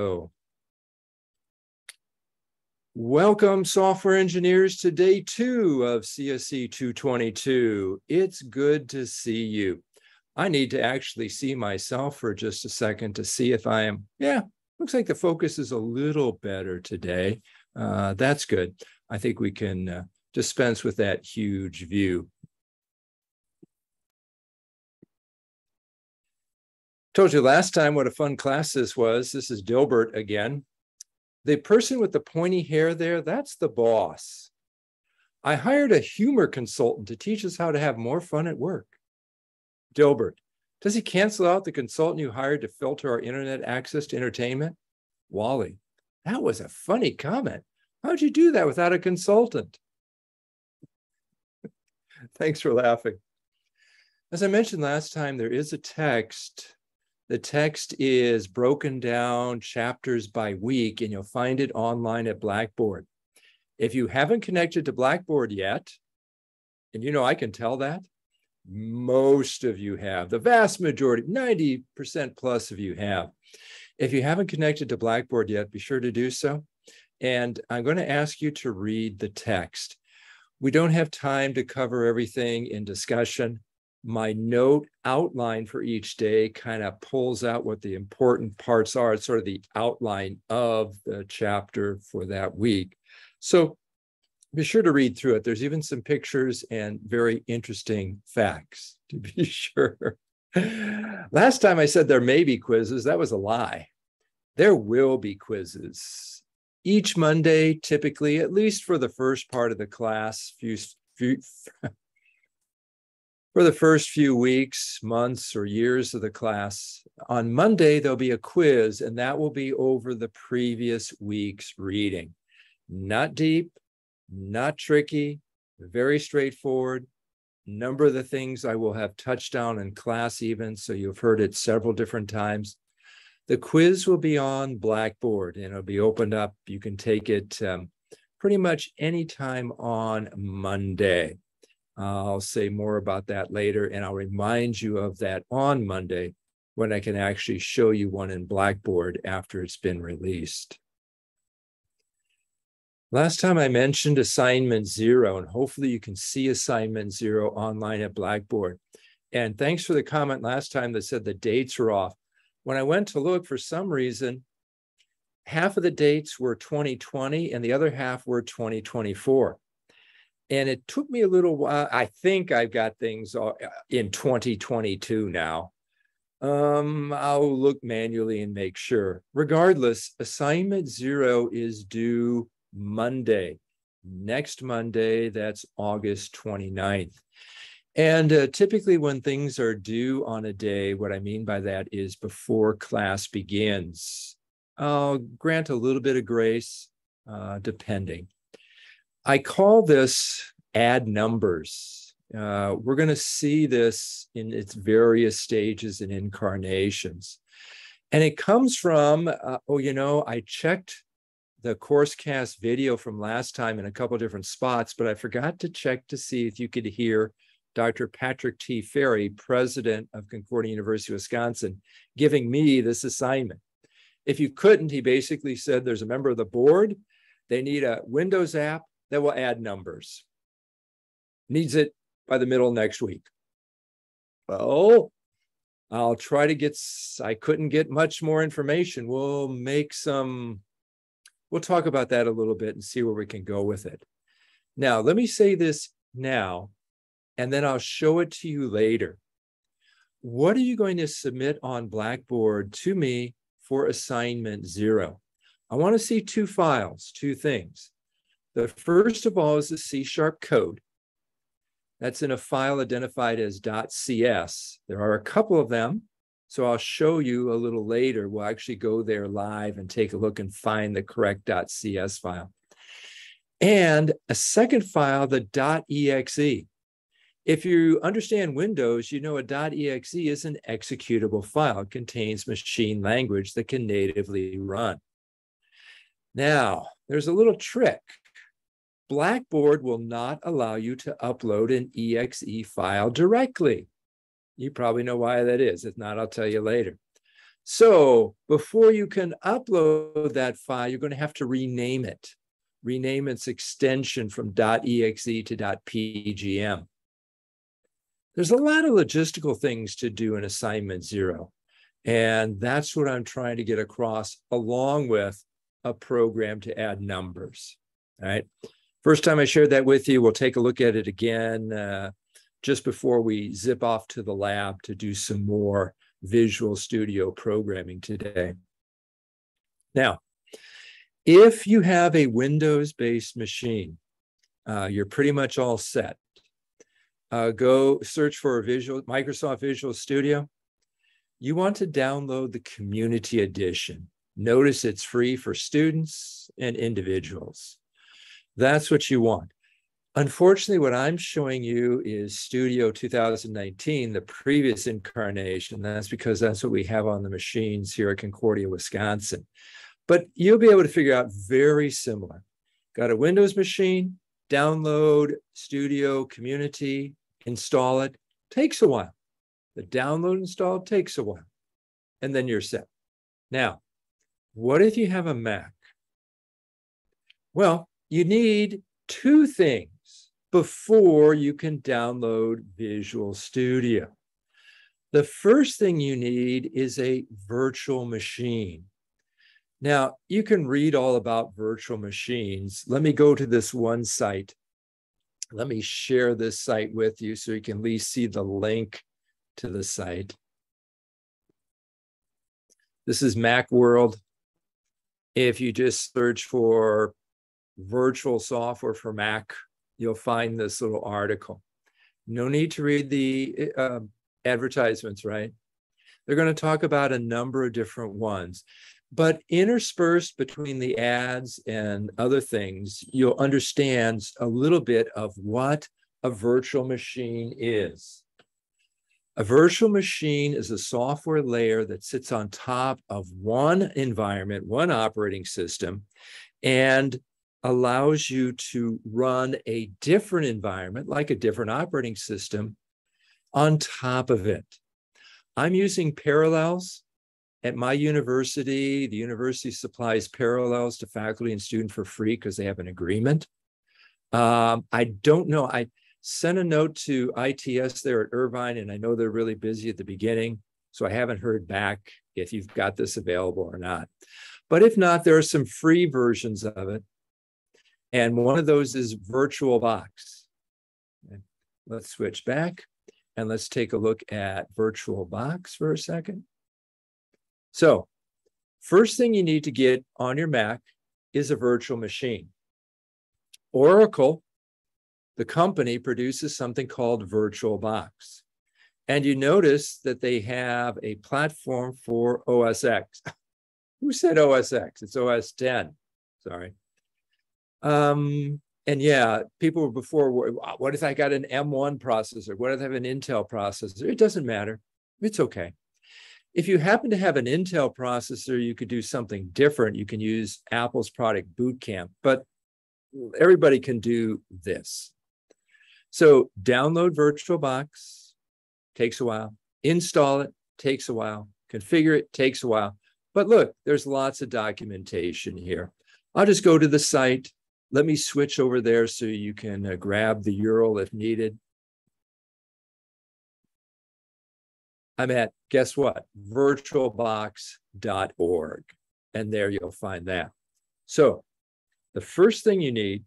go. Welcome, software engineers, to day two of CSC 222. It's good to see you. I need to actually see myself for just a second to see if I am, yeah, looks like the focus is a little better today. Uh, that's good. I think we can uh, dispense with that huge view. Told you last time what a fun class this was. This is Dilbert again. The person with the pointy hair there, that's the boss. I hired a humor consultant to teach us how to have more fun at work. Dilbert, does he cancel out the consultant you hired to filter our internet access to entertainment? Wally, that was a funny comment. How'd you do that without a consultant? Thanks for laughing. As I mentioned last time, there is a text. The text is broken down chapters by week, and you'll find it online at Blackboard. If you haven't connected to Blackboard yet, and you know I can tell that, most of you have, the vast majority, 90% plus of you have. If you haven't connected to Blackboard yet, be sure to do so. And I'm going to ask you to read the text. We don't have time to cover everything in discussion. My note outline for each day kind of pulls out what the important parts are. It's sort of the outline of the chapter for that week. So be sure to read through it. There's even some pictures and very interesting facts to be sure. Last time I said there may be quizzes, that was a lie. There will be quizzes each Monday, typically, at least for the first part of the class, few, few for the first few weeks, months, or years of the class. On Monday, there'll be a quiz, and that will be over the previous week's reading. Not deep, not tricky, very straightforward. Number of the things I will have touched on in class, even so you've heard it several different times. The quiz will be on Blackboard and it'll be opened up. You can take it um, pretty much anytime on Monday. Uh, I'll say more about that later, and I'll remind you of that on Monday when I can actually show you one in Blackboard after it's been released. Last time I mentioned assignment zero, and hopefully you can see assignment zero online at Blackboard. And thanks for the comment last time that said the dates were off. When I went to look, for some reason, half of the dates were 2020 and the other half were 2024. And it took me a little while. I think I've got things in 2022 now. Um, I'll look manually and make sure. Regardless, assignment zero is due Monday. Next Monday, that's August 29th. And uh, typically, when things are due on a day, what I mean by that is before class begins. I'll grant a little bit of grace, uh, depending. I call this add numbers. Uh, we're going to see this in its various stages and incarnations. And it comes from, uh, oh, you know, I checked the CourseCast video from last time in a couple different spots, but I forgot to check to see if you could hear Dr. Patrick T. Ferry, president of Concordia University, Wisconsin, giving me this assignment. If you couldn't, he basically said there's a member of the board, they need a Windows app that will add numbers. Needs it by the middle next week. Well, I'll try to get, I couldn't get much more information. We'll make some We'll talk about that a little bit and see where we can go with it. Now, let me say this now, and then I'll show it to you later. What are you going to submit on Blackboard to me for assignment zero? I want to see two files, two things. The first of all is the C sharp code. That's in a file identified as .cs. There are a couple of them. So I'll show you a little later. We'll actually go there live and take a look and find the correct .cs file. And a second file, the .exe. If you understand Windows, you know a .exe is an executable file. It contains machine language that can natively run. Now, there's a little trick. Blackboard will not allow you to upload an exe file directly. You probably know why that is. If not, I'll tell you later. So before you can upload that file, you're going to have to rename it, rename its extension from .exe to .pgm. There's a lot of logistical things to do in assignment zero. And that's what I'm trying to get across along with a program to add numbers. All right. First time I shared that with you, we'll take a look at it again uh, just before we zip off to the lab to do some more Visual Studio programming today. Now, if you have a Windows-based machine, uh, you're pretty much all set. Uh, go search for Visual Microsoft Visual Studio. You want to download the Community Edition. Notice it's free for students and individuals. That's what you want. Unfortunately, what I'm showing you is Studio 2019, the previous incarnation. That's because that's what we have on the machines here at Concordia, Wisconsin. But you'll be able to figure out very similar. Got a Windows machine, download Studio Community, install it. Takes a while. The download install takes a while. And then you're set. Now, what if you have a Mac? Well, you need two things before you can download Visual Studio. The first thing you need is a virtual machine. Now, you can read all about virtual machines. Let me go to this one site. Let me share this site with you so you can at least see the link to the site. This is Macworld. If you just search for virtual software for Mac, you'll find this little article. No need to read the uh, advertisements, right? They're going to talk about a number of different ones. But interspersed between the ads and other things, you'll understand a little bit of what a virtual machine is. A virtual machine is a software layer that sits on top of one environment, one operating system, and allows you to run a different environment, like a different operating system, on top of it. I'm using Parallels at my university. The university supplies Parallels to faculty and student for free because they have an agreement. Um, I don't know. I sent a note to ITS there at Irvine, and I know they're really busy at the beginning. So I haven't heard back if you've got this available or not. But if not, there are some free versions of it. And one of those is VirtualBox. Let's switch back and let's take a look at VirtualBox for a second. So first thing you need to get on your Mac is a virtual machine. Oracle, the company, produces something called VirtualBox. And you notice that they have a platform for OS X. Who said OS X? It's OS 10. Sorry. Um, and yeah, people were before, what if I got an M1 processor? What if I have an Intel processor? It doesn't matter. It's okay. If you happen to have an Intel processor, you could do something different. You can use Apple's product Boot Camp, but everybody can do this. So download VirtualBox, takes a while. Install it, takes a while. Configure it, takes a while. But look, there's lots of documentation here. I'll just go to the site, let me switch over there so you can uh, grab the URL if needed. I'm at, guess what? virtualbox.org. And there you'll find that. So the first thing you need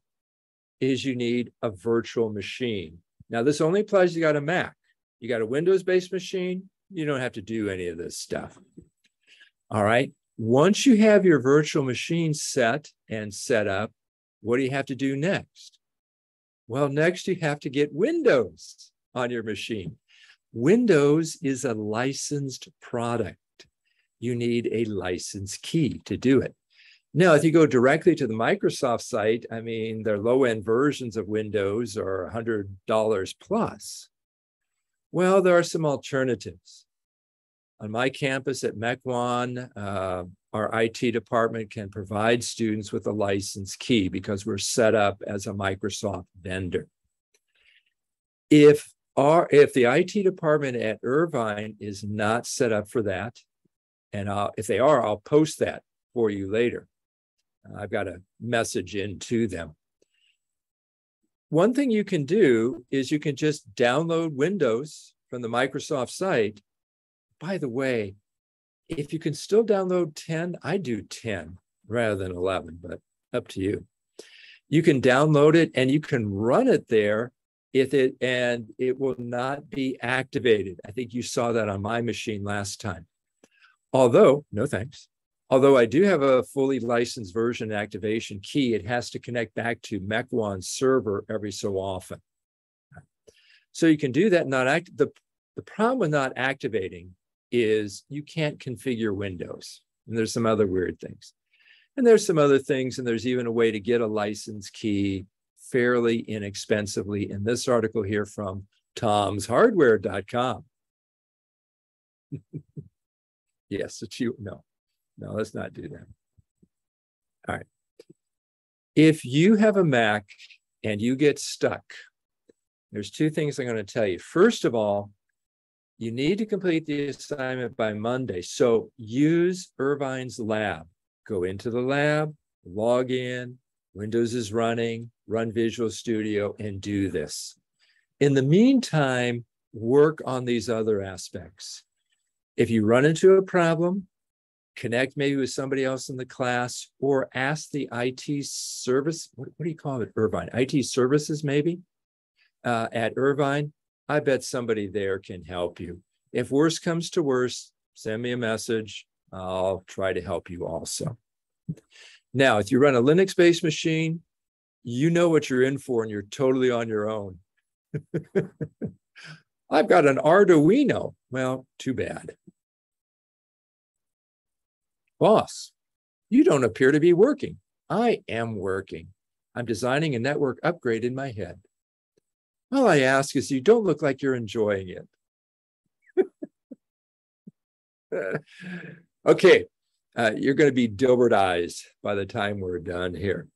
is you need a virtual machine. Now, this only applies you got a Mac. You got a Windows-based machine, you don't have to do any of this stuff. All right. Once you have your virtual machine set and set up, what do you have to do next? Well, next you have to get Windows on your machine. Windows is a licensed product. You need a license key to do it. Now, if you go directly to the Microsoft site, I mean, their low end versions of Windows are $100 plus. Well, there are some alternatives. On my campus at Mequon, uh, our IT department can provide students with a license key because we're set up as a Microsoft vendor. If our if the IT department at Irvine is not set up for that, And I'll, if they are, I'll post that for you later. I've got a message into them. One thing you can do is you can just download Windows from the Microsoft site. By the way, if you can still download 10, I do 10 rather than 11, but up to you. You can download it and you can run it there if it and it will not be activated. I think you saw that on my machine last time. Although, no thanks. Although I do have a fully licensed version activation key, it has to connect back to Mequon's server every so often. So you can do that, not act. The, the problem with not activating is you can't configure Windows. And there's some other weird things. And there's some other things, and there's even a way to get a license key fairly inexpensively in this article here from tomshardware.com. yes, it's you. No, no, let's not do that. All right. If you have a Mac and you get stuck, there's two things I'm going to tell you. First of all, you need to complete the assignment by Monday. So use Irvine's lab. Go into the lab, log in, Windows is running, run Visual Studio, and do this. In the meantime, work on these other aspects. If you run into a problem, connect maybe with somebody else in the class or ask the IT service, what, what do you call it, Irvine? IT services, maybe, uh, at Irvine. I bet somebody there can help you. If worse comes to worse, send me a message. I'll try to help you also. Now, if you run a Linux based machine, you know what you're in for and you're totally on your own. I've got an Arduino. Well, too bad. Boss, you don't appear to be working. I am working. I'm designing a network upgrade in my head. All I ask is you don't look like you're enjoying it. okay, uh, you're going to be Dilbertized by the time we're done here.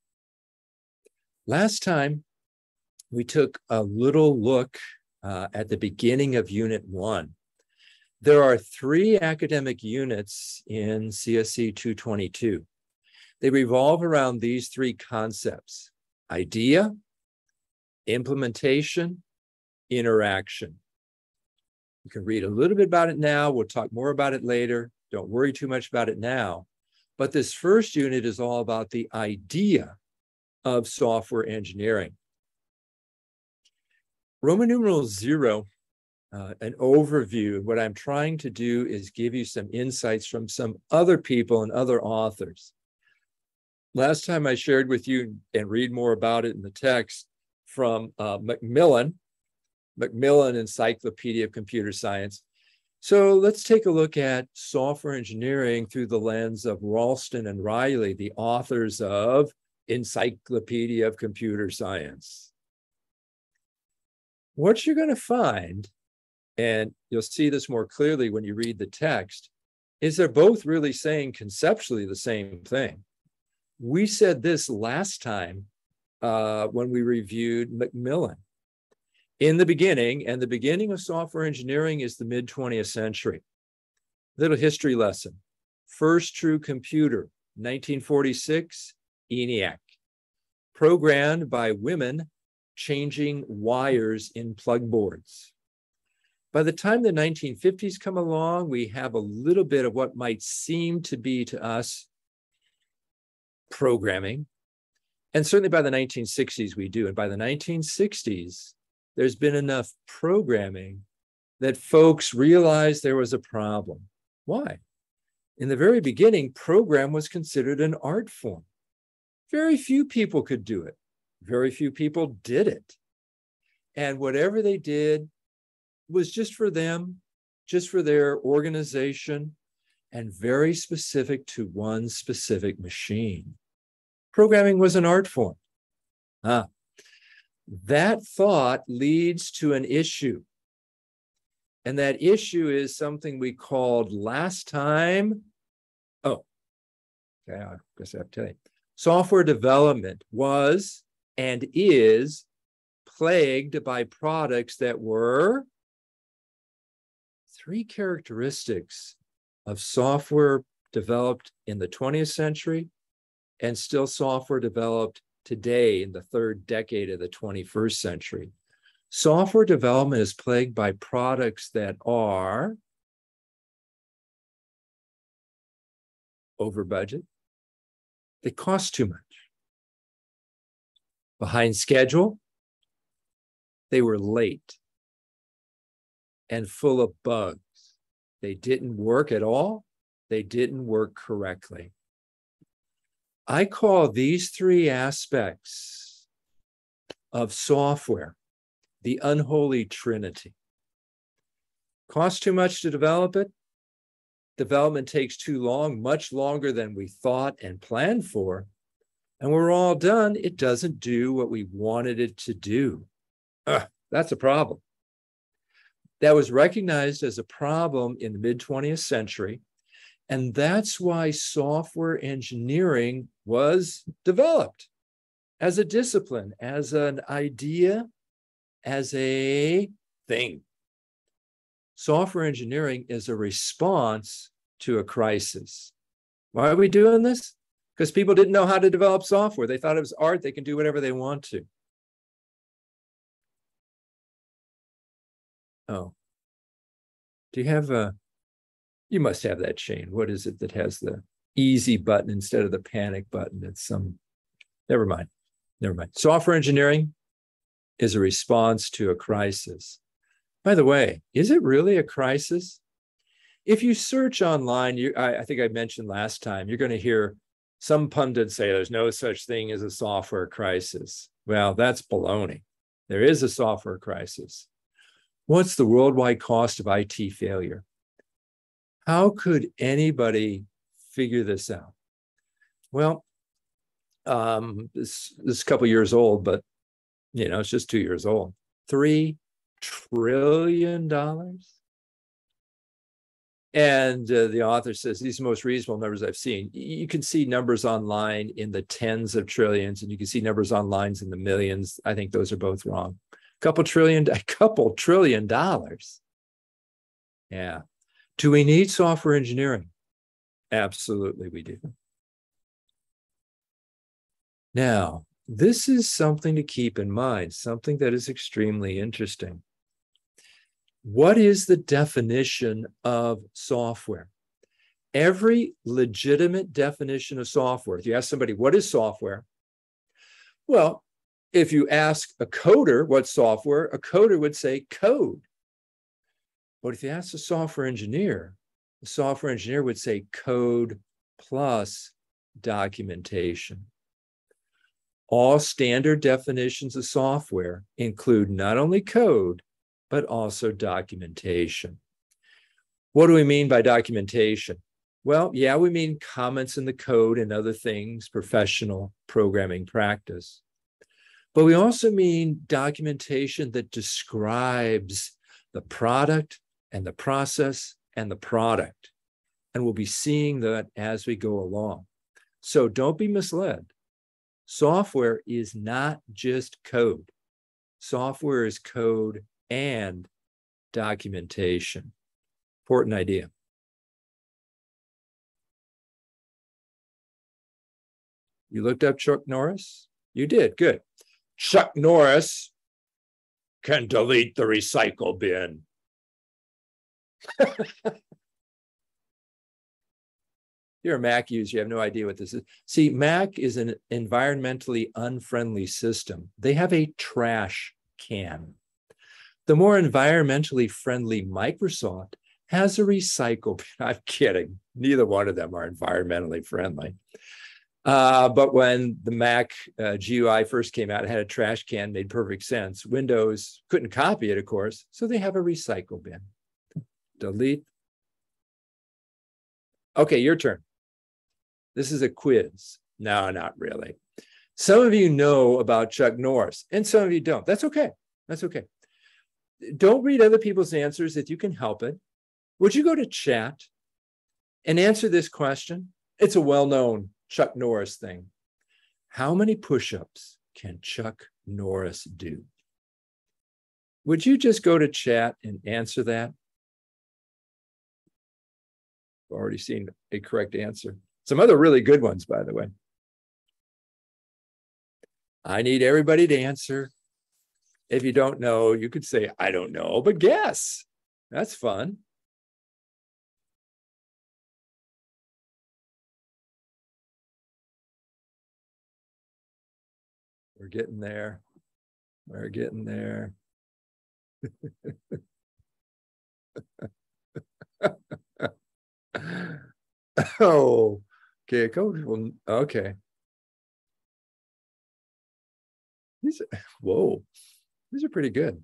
Last time, we took a little look uh, at the beginning of Unit 1. There are three academic units in CSC 222. They revolve around these three concepts, idea, implementation, interaction. You can read a little bit about it now. We'll talk more about it later. Don't worry too much about it now. But this first unit is all about the idea of software engineering. Roman numeral zero, uh, an overview. What I'm trying to do is give you some insights from some other people and other authors. Last time I shared with you and read more about it in the text from uh, Macmillan, Macmillan Encyclopedia of Computer Science. So let's take a look at software engineering through the lens of Ralston and Reilly, the authors of Encyclopedia of Computer Science. What you're going to find, and you'll see this more clearly when you read the text, is they're both really saying conceptually the same thing. We said this last time uh, when we reviewed Macmillan in the beginning, and the beginning of software engineering is the mid 20th century. Little history lesson. First true computer, 1946, ENIAC, programmed by women changing wires in plug boards. By the time the 1950s come along, we have a little bit of what might seem to be to us programming. And certainly by the 1960s, we do. And by the 1960s, there's been enough programming that folks realized there was a problem. Why? In the very beginning, program was considered an art form. Very few people could do it. Very few people did it. And whatever they did was just for them, just for their organization, and very specific to one specific machine. Programming was an art form. Ah, that thought leads to an issue. And that issue is something we called last time. Oh, okay, I guess I have to tell you. Software development was and is plagued by products that were three characteristics of software developed in the 20th century and still software developed today in the third decade of the 21st century. Software development is plagued by products that are over budget, they cost too much. Behind schedule, they were late and full of bugs. They didn't work at all. They didn't work correctly. I call these three aspects of software the unholy trinity. Costs too much to develop it. Development takes too long, much longer than we thought and planned for. And we're all done. It doesn't do what we wanted it to do. Ugh, that's a problem. That was recognized as a problem in the mid 20th century. And that's why software engineering was developed as a discipline, as an idea, as a thing. Software engineering is a response to a crisis. Why are we doing this? Because people didn't know how to develop software. They thought it was art, they can do whatever they want to. Oh, do you have a, you must have that Shane. What is it that has the easy button instead of the panic button? It's some, never mind, never mind. Software engineering is a response to a crisis. By the way, is it really a crisis? If you search online, you, I, I think I mentioned last time, you're going to hear some pundits say there's no such thing as a software crisis. Well, that's baloney. There is a software crisis. What's the worldwide cost of IT failure? How could anybody figure this out? Well, um, this, this is a couple years old, but you know, it's just two years old. Three trillion dollars. And uh, the author says these are the most reasonable numbers I've seen. You can see numbers online in the tens of trillions, and you can see numbers online in the millions. I think those are both wrong A couple trillion, a couple trillion dollars. Yeah. Do we need software engineering? Absolutely, we do. Now, this is something to keep in mind, something that is extremely interesting. What is the definition of software? Every legitimate definition of software, if you ask somebody, what is software? Well, if you ask a coder what software, a coder would say code. But if you ask a software engineer, the software engineer would say code plus documentation. All standard definitions of software include not only code, but also documentation. What do we mean by documentation? Well, yeah, we mean comments in the code and other things, professional programming practice. But we also mean documentation that describes the product and the process and the product. And we'll be seeing that as we go along. So don't be misled. Software is not just code, software is code and documentation. Important idea. You looked up Chuck Norris? You did, good. Chuck Norris can delete the recycle bin. You're a Mac user, you have no idea what this is. See, Mac is an environmentally unfriendly system. They have a trash can. The more environmentally friendly Microsoft has a recycle bin. I'm kidding. Neither one of them are environmentally friendly. Uh, but when the Mac uh, GUI first came out, it had a trash can, made perfect sense. Windows couldn't copy it, of course, so they have a recycle bin. Delete. Okay, your turn. This is a quiz. No, not really. Some of you know about Chuck Norris, and some of you don't. That's okay. That's okay. Don't read other people's answers if you can help it. Would you go to chat and answer this question? It's a well known Chuck Norris thing. How many push ups can Chuck Norris do? Would you just go to chat and answer that? Already seen a correct answer. Some other really good ones, by the way. I need everybody to answer. If you don't know, you could say, I don't know, but guess. That's fun. We're getting there. We're getting there. oh, okay. Okay. These whoa, these are pretty good.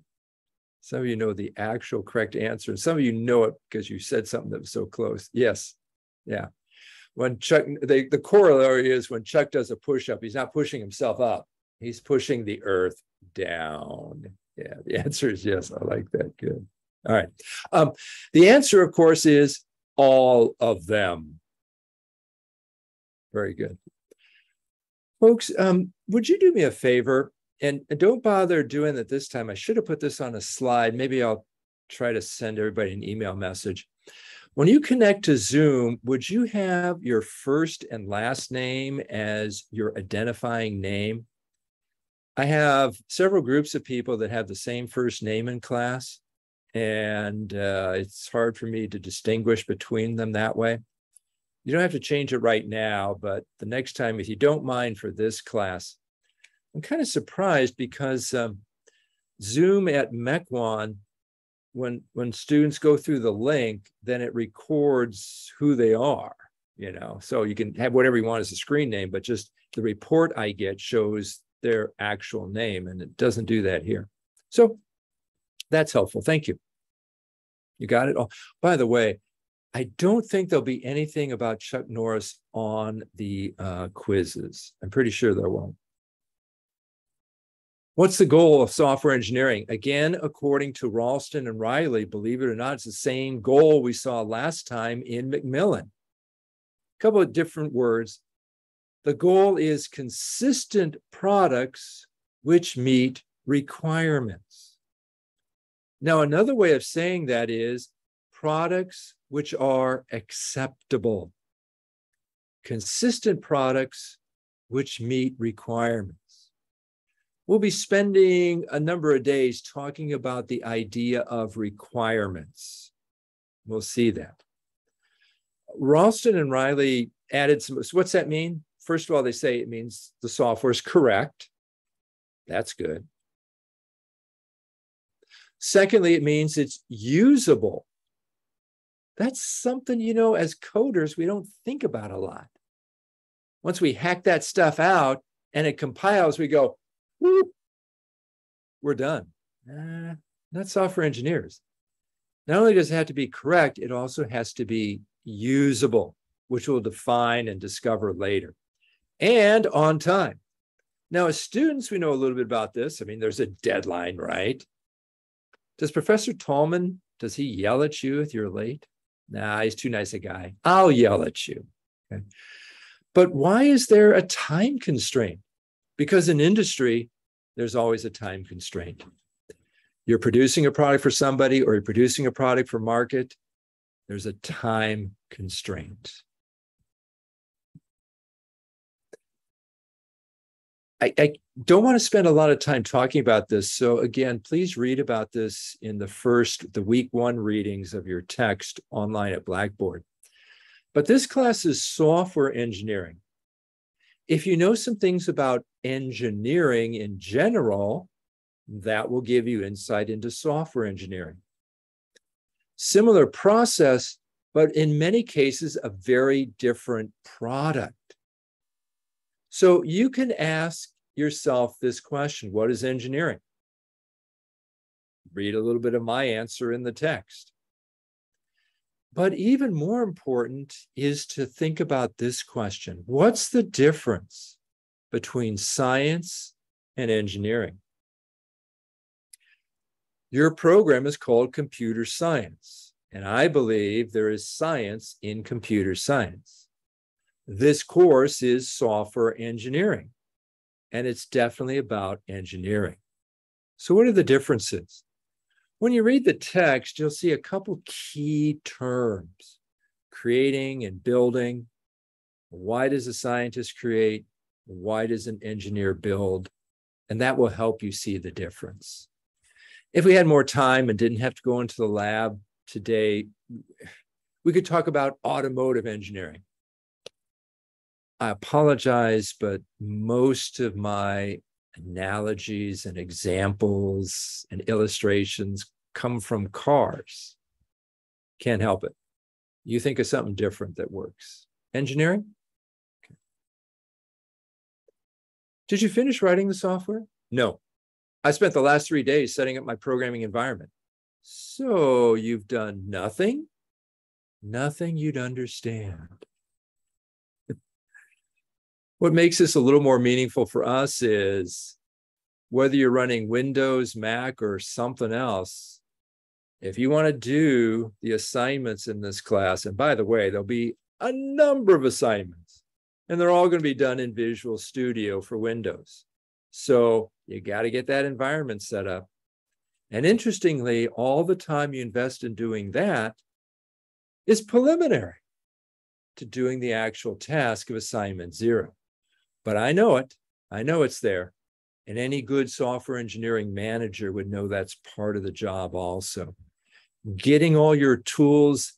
Some of you know the actual correct answer, and some of you know it because you said something that was so close. Yes, yeah. When Chuck, they, the corollary is when Chuck does a push up, he's not pushing himself up, he's pushing the earth down. Yeah, the answer is yes. I like that. Good. All right. Um, the answer, of course, is all of them. Very good. Folks, um, would you do me a favor? And, and don't bother doing it this time. I should have put this on a slide. Maybe I'll try to send everybody an email message. When you connect to Zoom, would you have your first and last name as your identifying name? I have several groups of people that have the same first name in class, and uh, it's hard for me to distinguish between them that way. You don't have to change it right now, but the next time, if you don't mind for this class, I'm kind of surprised because um, Zoom at Mequon, when when students go through the link, then it records who they are. You know, so you can have whatever you want as a screen name, but just the report I get shows their actual name, and it doesn't do that here. So that's helpful. Thank you. You got it. Oh, by the way, I don't think there'll be anything about Chuck Norris on the uh, quizzes. I'm pretty sure there won't. What's the goal of software engineering? Again, according to Ralston and Reilly, believe it or not, it's the same goal we saw last time in Macmillan. A couple of different words. The goal is consistent products which meet requirements. Now, another way of saying that is products which are acceptable, consistent products which meet requirements. We'll be spending a number of days talking about the idea of requirements. We'll see that. Ralston and Reilly added some. So what's that mean? First of all, they say it means the software is correct. That's good. Secondly, it means it's usable. That's something, you know, as coders, we don't think about a lot. Once we hack that stuff out and it compiles, we go, whoop, we're done. Uh, not software engineers. Not only does it have to be correct, it also has to be usable, which we'll define and discover later, and on time. Now, as students, we know a little bit about this. I mean, there's a deadline, right? Does Professor Tallman, does he yell at you if you're late? Nah, he's too nice a guy. I'll yell at you. Okay. But why is there a time constraint? Because in industry, there's always a time constraint. You're producing a product for somebody or you're producing a product for market, there's a time constraint. I, I, don't want to spend a lot of time talking about this. So again, please read about this in the first, the week one readings of your text online at Blackboard. But this class is software engineering. If you know some things about engineering in general, that will give you insight into software engineering. Similar process, but in many cases, a very different product. So you can ask yourself this question What is engineering? Read a little bit of my answer in the text. But even more important is to think about this question What's the difference between science and engineering? Your program is called computer science, and I believe there is science in computer science. This course is software engineering, and it's definitely about engineering. So, what are the differences? When you read the text, you'll see a couple key terms creating and building. Why does a scientist create? Why does an engineer build? And that will help you see the difference. If we had more time and didn't have to go into the lab today, we could talk about automotive engineering. I apologize, but most of my analogies and examples and illustrations come from cars. Can't help it. You think of something different that works. Engineering? Okay. Did you finish writing the software? No. I spent the last three days setting up my programming environment. So you've done nothing? Nothing you'd understand. What makes this a little more meaningful for us is whether you're running Windows, Mac, or something else, if you want to do the assignments in this class, and by the way, there'll be a number of assignments, and they're all going to be done in Visual Studio for Windows. So you got to get that environment set up. And interestingly, all the time you invest in doing that is preliminary to doing the actual task of assignment zero. But I know it, I know it's there. And any good software engineering manager would know that's part of the job also. Getting all your tools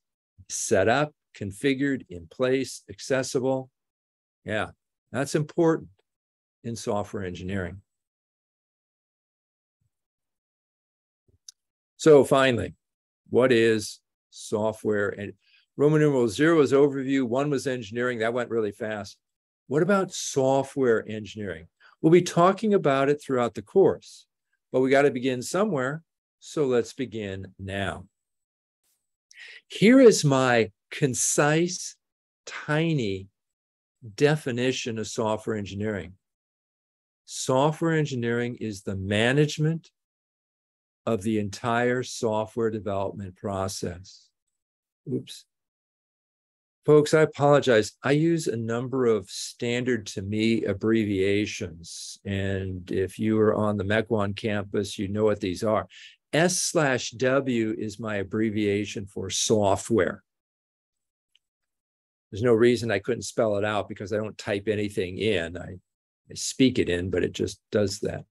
set up, configured, in place, accessible. Yeah, that's important in software engineering. So finally, what is software? And Roman numeral zero is overview, one was engineering, that went really fast. What about software engineering? We'll be talking about it throughout the course, but we got to begin somewhere. So let's begin now. Here is my concise, tiny definition of software engineering. Software engineering is the management of the entire software development process. Oops. Folks, I apologize. I use a number of standard to me abbreviations. And if you are on the Mequon campus, you know what these are. S slash W is my abbreviation for software. There's no reason I couldn't spell it out because I don't type anything in. I, I speak it in, but it just does that.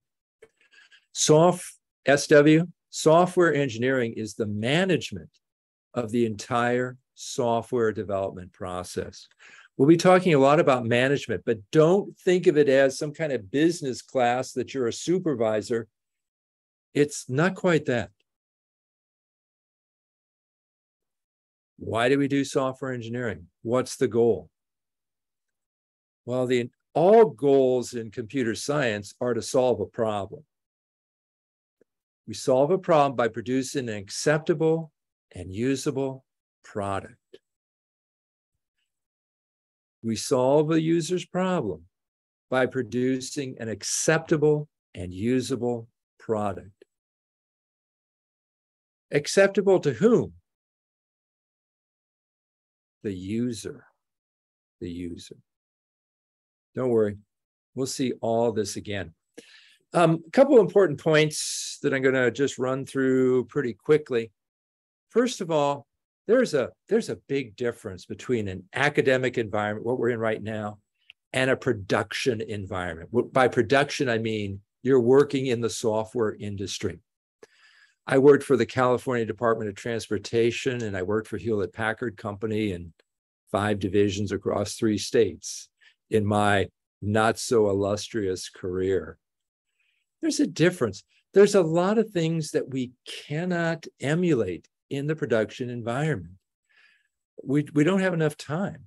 Soft SW, software engineering is the management of the entire software development process. We'll be talking a lot about management, but don't think of it as some kind of business class that you're a supervisor. It's not quite that. Why do we do software engineering? What's the goal? Well, the all goals in computer science are to solve a problem. We solve a problem by producing an acceptable and usable product. We solve a user's problem by producing an acceptable and usable product. Acceptable to whom? The user. The user. Don't worry, we'll see all this again. Um, a couple important points that I'm going to just run through pretty quickly. First of all, there's a there's a big difference between an academic environment, what we're in right now, and a production environment. By production, I mean you're working in the software industry. I worked for the California Department of Transportation and I worked for Hewlett Packard Company in five divisions across three states in my not so illustrious career. There's a difference. There's a lot of things that we cannot emulate in the production environment. We, we don't have enough time.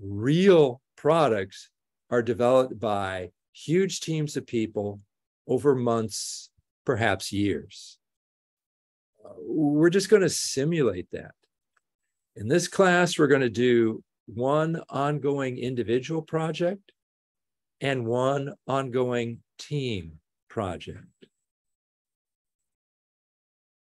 Real products are developed by huge teams of people over months, perhaps years. We're just going to simulate that. In this class, we're going to do one ongoing individual project and one ongoing team project.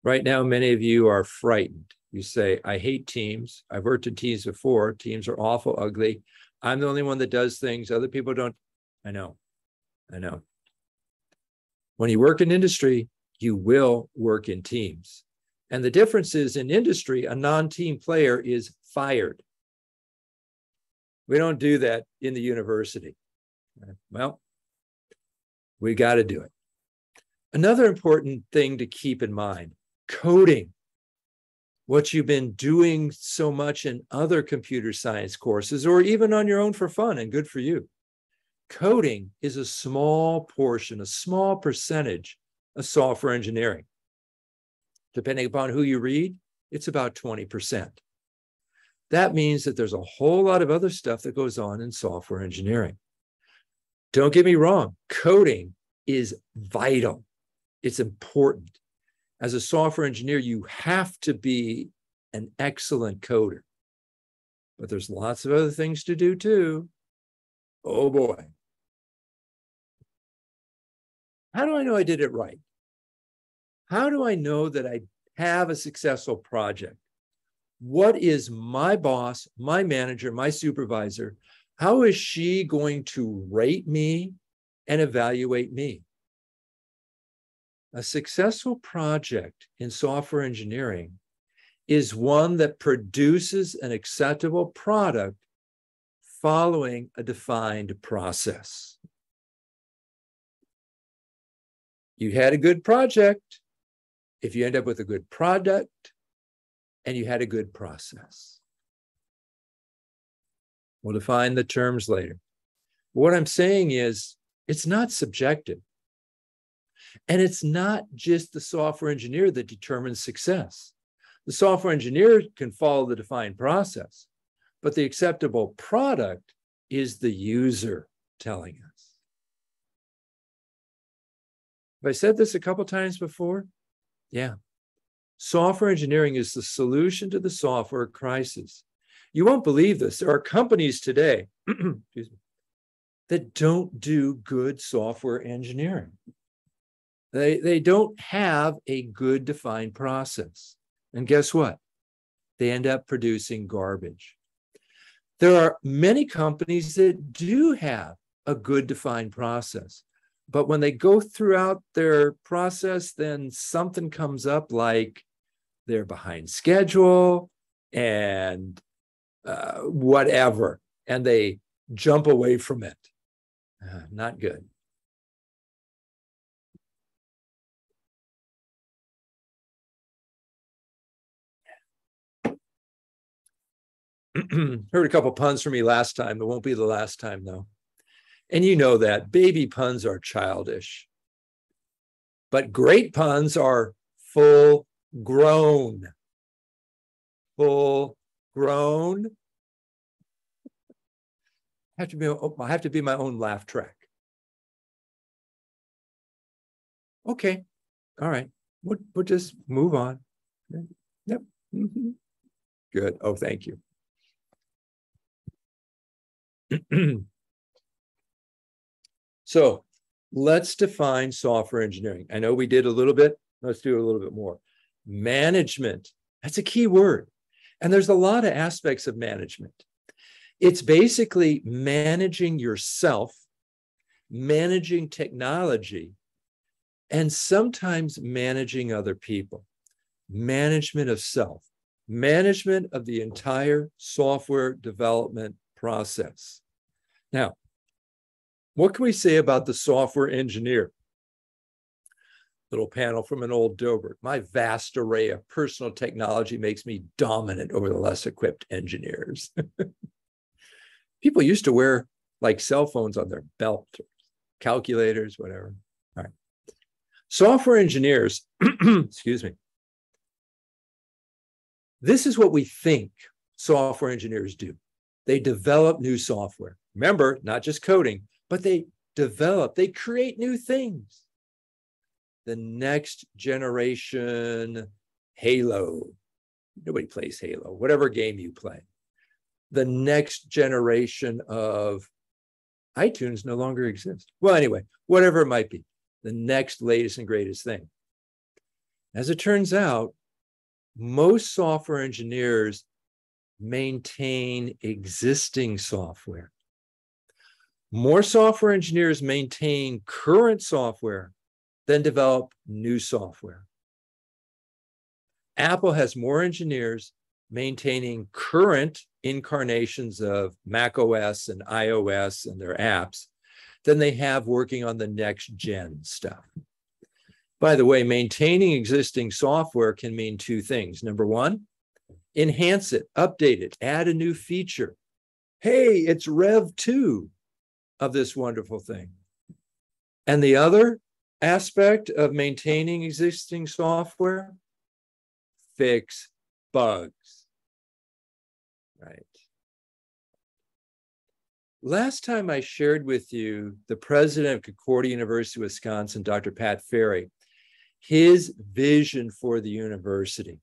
Right now, many of you are frightened. You say, I hate teams. I've worked in teams before. Teams are awful, ugly. I'm the only one that does things. Other people don't. I know. I know. When you work in industry, you will work in teams. And the difference is in industry, a non team player is fired. We don't do that in the university. Well, we got to do it. Another important thing to keep in mind coding, what you've been doing so much in other computer science courses or even on your own for fun and good for you. Coding is a small portion, a small percentage of software engineering. Depending upon who you read, it's about 20%. That means that there's a whole lot of other stuff that goes on in software engineering. Don't get me wrong, coding is vital it's important. As a software engineer, you have to be an excellent coder. But there's lots of other things to do too. Oh boy. How do I know I did it right? How do I know that I have a successful project? What is my boss, my manager, my supervisor? How is she going to rate me and evaluate me? A successful project in software engineering is one that produces an acceptable product following a defined process. You had a good project if you end up with a good product and you had a good process. We'll define the terms later. What I'm saying is, it's not subjective. And it's not just the software engineer that determines success. The software engineer can follow the defined process, but the acceptable product is the user telling us. Have I said this a couple times before? Yeah. Software engineering is the solution to the software crisis. You won't believe this. There are companies today that don't do good software engineering. They, they don't have a good defined process. And guess what? They end up producing garbage. There are many companies that do have a good defined process. But when they go throughout their process, then something comes up like they're behind schedule and uh, whatever, and they jump away from it. Uh, not good. Heard a couple puns from me last time. It won't be the last time, though. And you know that baby puns are childish, but great puns are full grown. Full grown. I have to be, I have to be my own laugh track. Okay. All right. We'll, we'll just move on. Yep. Mm-hmm. Good. Oh, thank you. so let's define software engineering. I know we did a little bit. Let's do a little bit more. Management. That's a key word. And there's a lot of aspects of management. It's basically managing yourself, managing technology, and sometimes managing other people. Management of self, management of the entire software development process. Now, what can we say about the software engineer? Little panel from an old Dilbert. My vast array of personal technology makes me dominant over the less equipped engineers. People used to wear like cell phones on their belt, calculators, whatever. All right. Software engineers, excuse me. This is what we think software engineers do. They develop new software. Remember, not just coding, but they develop, they create new things. The next generation Halo. Nobody plays Halo, whatever game you play. The next generation of iTunes no longer exists. Well, anyway, whatever it might be, the next latest and greatest thing. As it turns out, most software engineers maintain existing software. More software engineers maintain current software than develop new software. Apple has more engineers maintaining current incarnations of Mac OS and iOS and their apps than they have working on the next gen stuff. By the way, maintaining existing software can mean two things. Number one, enhance it, update it, add a new feature. Hey, it's Rev 2 of this wonderful thing. And the other aspect of maintaining existing software, fix bugs. Right. Last time I shared with you the president of Concordia University, Wisconsin, Dr. Pat Ferry, his vision for the university.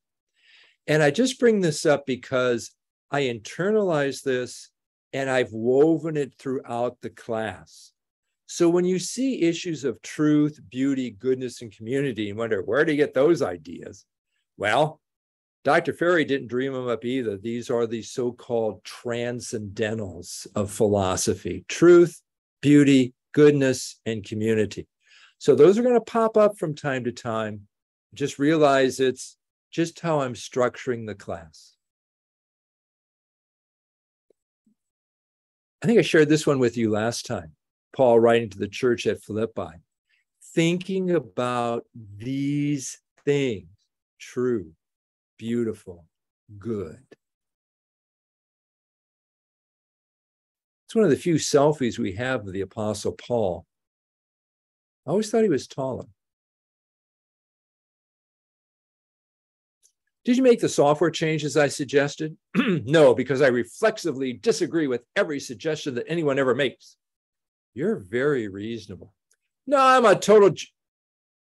And I just bring this up because I internalized this and I've woven it throughout the class. So when you see issues of truth, beauty, goodness, and community, and wonder where do you get those ideas? Well, Dr. Ferry didn't dream them up either. These are the so called transcendentals of philosophy truth, beauty, goodness, and community. So those are going to pop up from time to time. Just realize it's just how I'm structuring the class. I think I shared this one with you last time. Paul writing to the church at Philippi, thinking about these things true, beautiful, good. It's one of the few selfies we have of the Apostle Paul. I always thought he was taller. Did you make the software changes I suggested? no, because I reflexively disagree with every suggestion that anyone ever makes. You're very reasonable. No, I'm a total. J-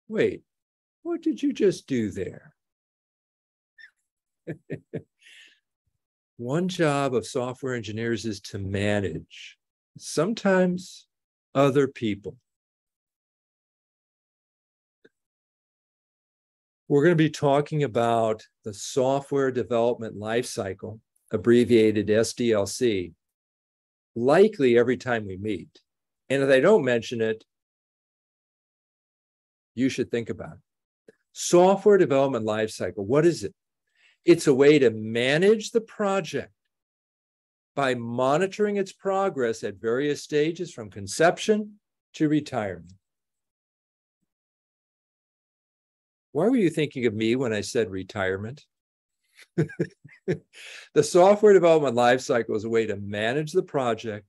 Wait, what did you just do there? One job of software engineers is to manage, sometimes other people. We're going to be talking about the software development lifecycle, abbreviated SDLC, likely every time we meet. And if I don't mention it, you should think about it. Software development lifecycle, what is it? It's a way to manage the project by monitoring its progress at various stages from conception to retirement. Why were you thinking of me when I said retirement? the software development lifecycle is a way to manage the project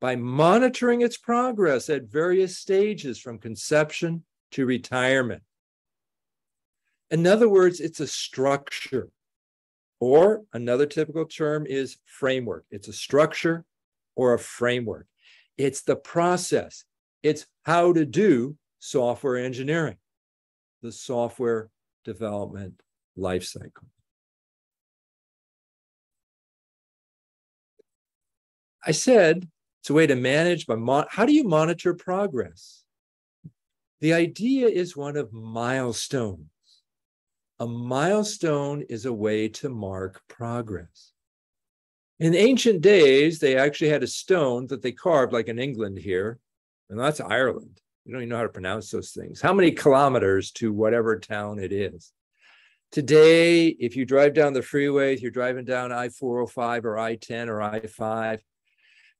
by monitoring its progress at various stages from conception to retirement. In other words, it's a structure, or another typical term is framework. It's a structure or a framework. It's the process, it's how to do software engineering the software development lifecycle. I said it's a way to manage by mon- how do you monitor progress? The idea is one of milestones. A milestone is a way to mark progress. In ancient days, they actually had a stone that they carved, like in England here, and that's Ireland. You don't even know how to pronounce those things. How many kilometers to whatever town it is? Today, if you drive down the freeway, if you're driving down I 405 or I 10 or I 5,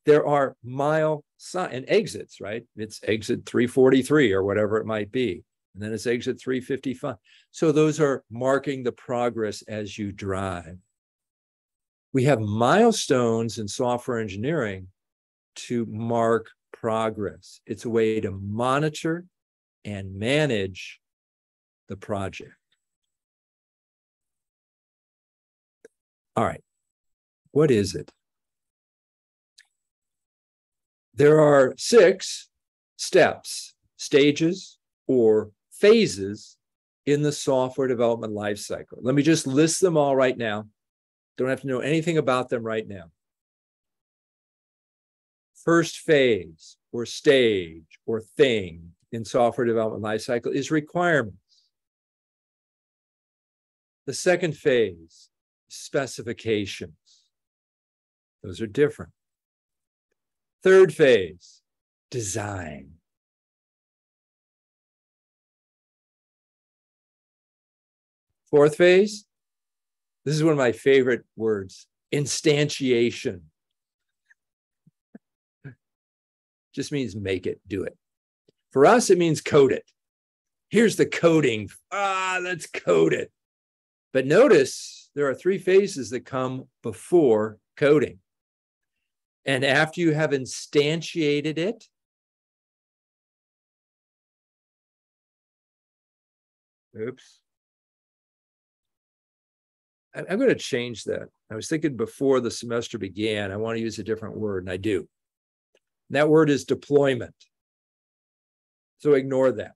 there are mile sign and exits, right? It's exit 343 or whatever it might be. And then it's exit 355. So those are marking the progress as you drive. We have milestones in software engineering to mark progress. It's a way to monitor and manage the project. All right, what is it? There are six steps, stages, or phases in the software development lifecycle. Let me just list them all right now. Don't have to know anything about them right now first phase or stage or thing in software development lifecycle is requirements. The second phase, specifications. Those are different. Third phase, design. Fourth phase, This is one of my favorite words instantiation. Just means make it, do it. For us, it means code it. Here's the coding. Ah, let's code it. But notice there are three phases that come before coding. And after you have instantiated it, oops. I'm going to change that. I was thinking before the semester began, I want to use a different word, and I do. That word is deployment. So ignore that.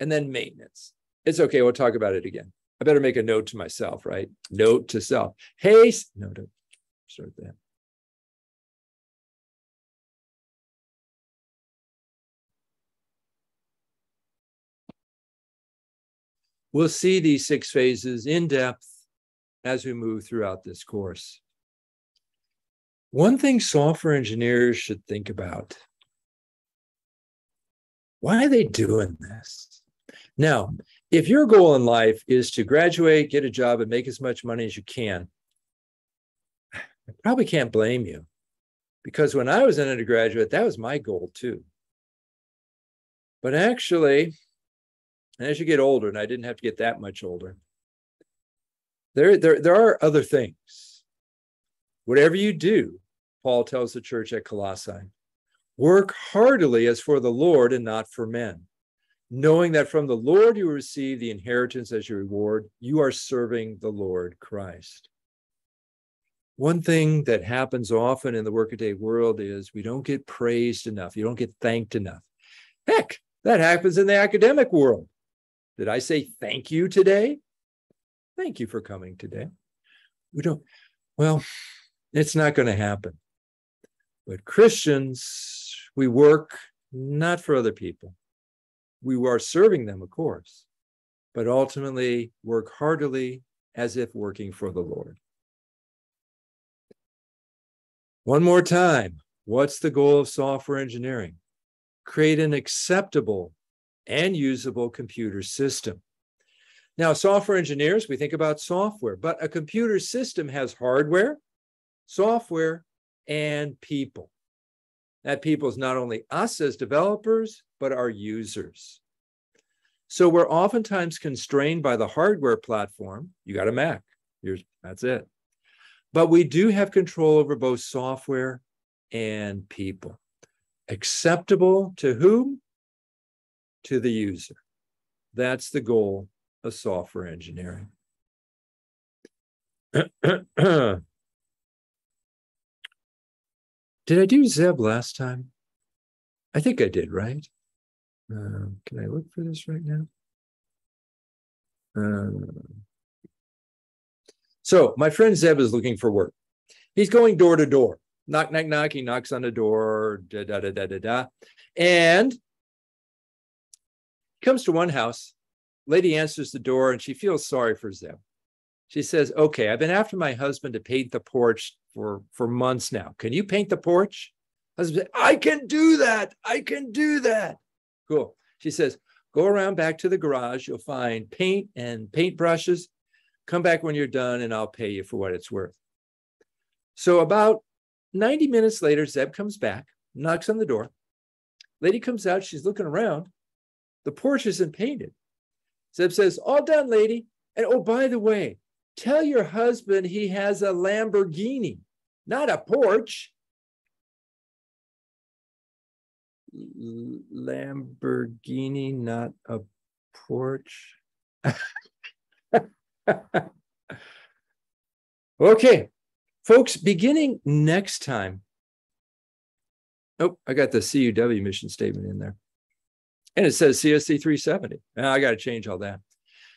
And then maintenance. It's okay. We'll talk about it again. I better make a note to myself, right? Note to self. Hey, no, don't start that. We'll see these six phases in depth as we move throughout this course. One thing software engineers should think about why are they doing this? Now, if your goal in life is to graduate, get a job, and make as much money as you can, I probably can't blame you. Because when I was an undergraduate, that was my goal too. But actually, and as you get older, and I didn't have to get that much older, there, there, there are other things. Whatever you do, Paul tells the church at Colossae, Work heartily as for the Lord and not for men, knowing that from the Lord you receive the inheritance as your reward. You are serving the Lord Christ. One thing that happens often in the workaday world is we don't get praised enough. You don't get thanked enough. Heck, that happens in the academic world. Did I say thank you today? Thank you for coming today. We don't, well, it's not going to happen. But Christians we work not for other people. We are serving them, of course, but ultimately work heartily as if working for the Lord. One more time. What's the goal of software engineering? Create an acceptable and usable computer system. Now, software engineers, we think about software, but a computer system has hardware, software, and people. That people is not only us as developers, but our users. So we're oftentimes constrained by the hardware platform. You got a Mac, here's that's it. But we do have control over both software and people. Acceptable to whom? To the user. That's the goal of software engineering. Did I do Zeb last time? I think I did, right? Uh, can I look for this right now? Uh, so my friend Zeb is looking for work. He's going door to door. Knock, knock, knock. He knocks on the door, da, da, da, da, da, da. And comes to one house. Lady answers the door and she feels sorry for Zeb. She says, Okay, I've been after my husband to paint the porch for, for months now. Can you paint the porch? Husband said, I can do that. I can do that. Cool. She says, Go around back to the garage. You'll find paint and paint brushes. Come back when you're done and I'll pay you for what it's worth. So, about 90 minutes later, Zeb comes back, knocks on the door. Lady comes out. She's looking around. The porch isn't painted. Zeb says, All done, lady. And oh, by the way, Tell your husband he has a Lamborghini, not a Porsche. Lamborghini, not a porch. okay, folks, beginning next time. Oh, I got the CUW mission statement in there. And it says CSC 370. Now ah, I got to change all that.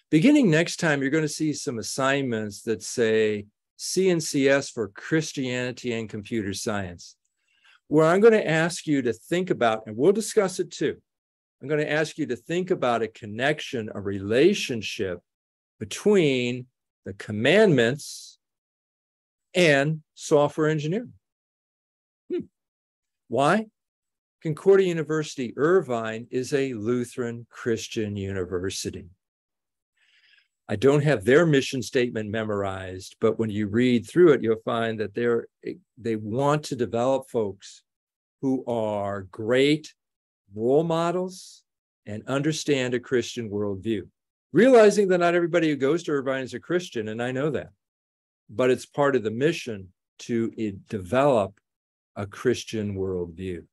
Beginning next time, you're going to see some assignments that say CNCS for Christianity and computer science, where I'm going to ask you to think about, and we'll discuss it too. I'm going to ask you to think about a connection, a relationship between the commandments and software engineering. Hmm. Why? Concordia University Irvine is a Lutheran Christian university. I don't have their mission statement memorized, but when you read through it, you'll find that they're they want to develop folks who are great role models and understand a Christian worldview, realizing that not everybody who goes to Irvine is a Christian, and I know that, but it's part of the mission to develop a Christian worldview.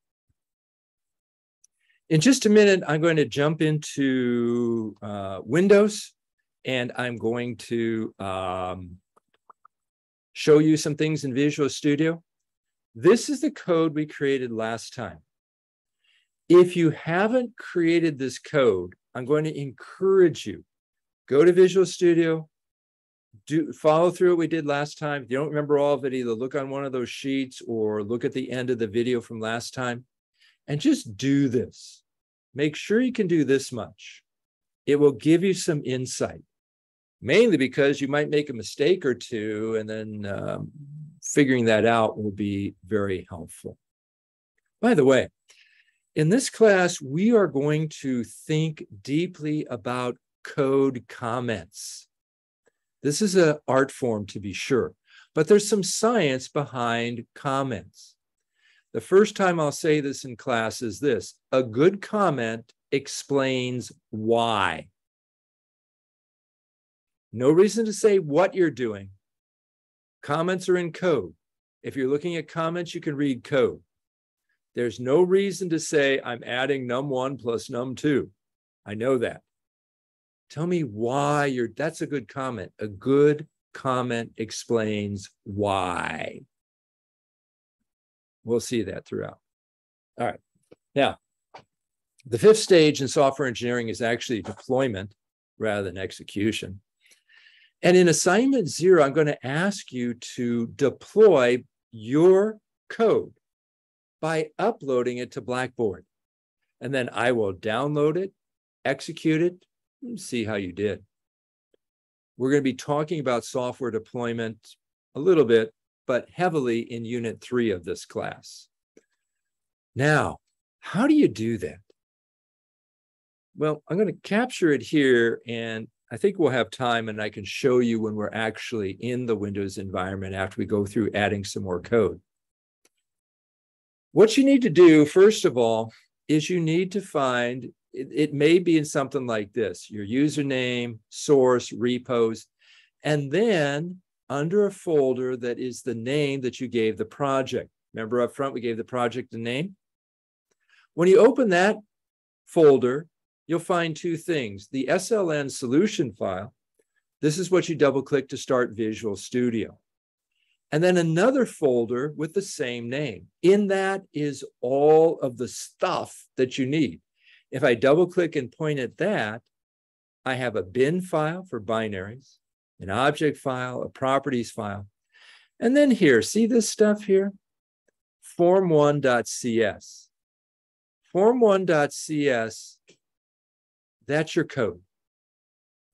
In just a minute, I'm going to jump into uh, Windows and I'm going to um, show you some things in Visual Studio. This is the code we created last time. If you haven't created this code, I'm going to encourage you, go to Visual Studio, do follow through what we did last time. If you don't remember all of it, either look on one of those sheets or look at the end of the video from last time and just do this. Make sure you can do this much. It will give you some insight, mainly because you might make a mistake or two, and then um, figuring that out will be very helpful. By the way, in this class, we are going to think deeply about code comments. This is an art form to be sure, but there's some science behind comments. The first time I'll say this in class is this a good comment explains why. No reason to say what you're doing. Comments are in code. If you're looking at comments, you can read code. There's no reason to say, I'm adding num1 plus num2. I know that. Tell me why you're, that's a good comment. A good comment explains why. We'll see that throughout. All right. Now, the fifth stage in software engineering is actually deployment rather than execution. And in assignment zero, I'm going to ask you to deploy your code by uploading it to Blackboard. And then I will download it, execute it, and see how you did. We're going to be talking about software deployment a little bit, but heavily in unit three of this class. Now, how do you do that? Well, I'm going to capture it here, and I think we'll have time and I can show you when we're actually in the Windows environment after we go through adding some more code. What you need to do, first of all, is you need to find it, it may be in something like this your username, source, repos, and then under a folder that is the name that you gave the project. Remember up front, we gave the project a name? When you open that folder, you'll find two things. The SLN solution file, this is what you double click to start Visual Studio. And then another folder with the same name. In that is all of the stuff that you need. If I double click and point at that, I have a bin file for binaries, an object file, a properties file. And then here, see this stuff here? Form1.cs. Form1.cs, that's your code.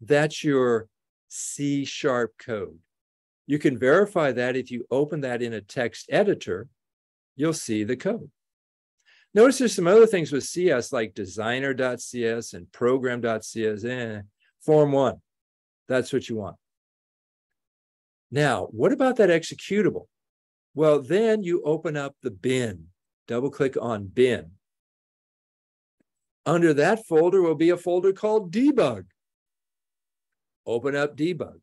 That's your C sharp code. You can verify that if you open that in a text editor, you'll see the code. Notice there's some other things with CS like designer.cs and program.cs. Eh, form one. That's what you want. Now, what about that executable? Well, then you open up the bin, double click on bin. Under that folder will be a folder called debug. Open up debug.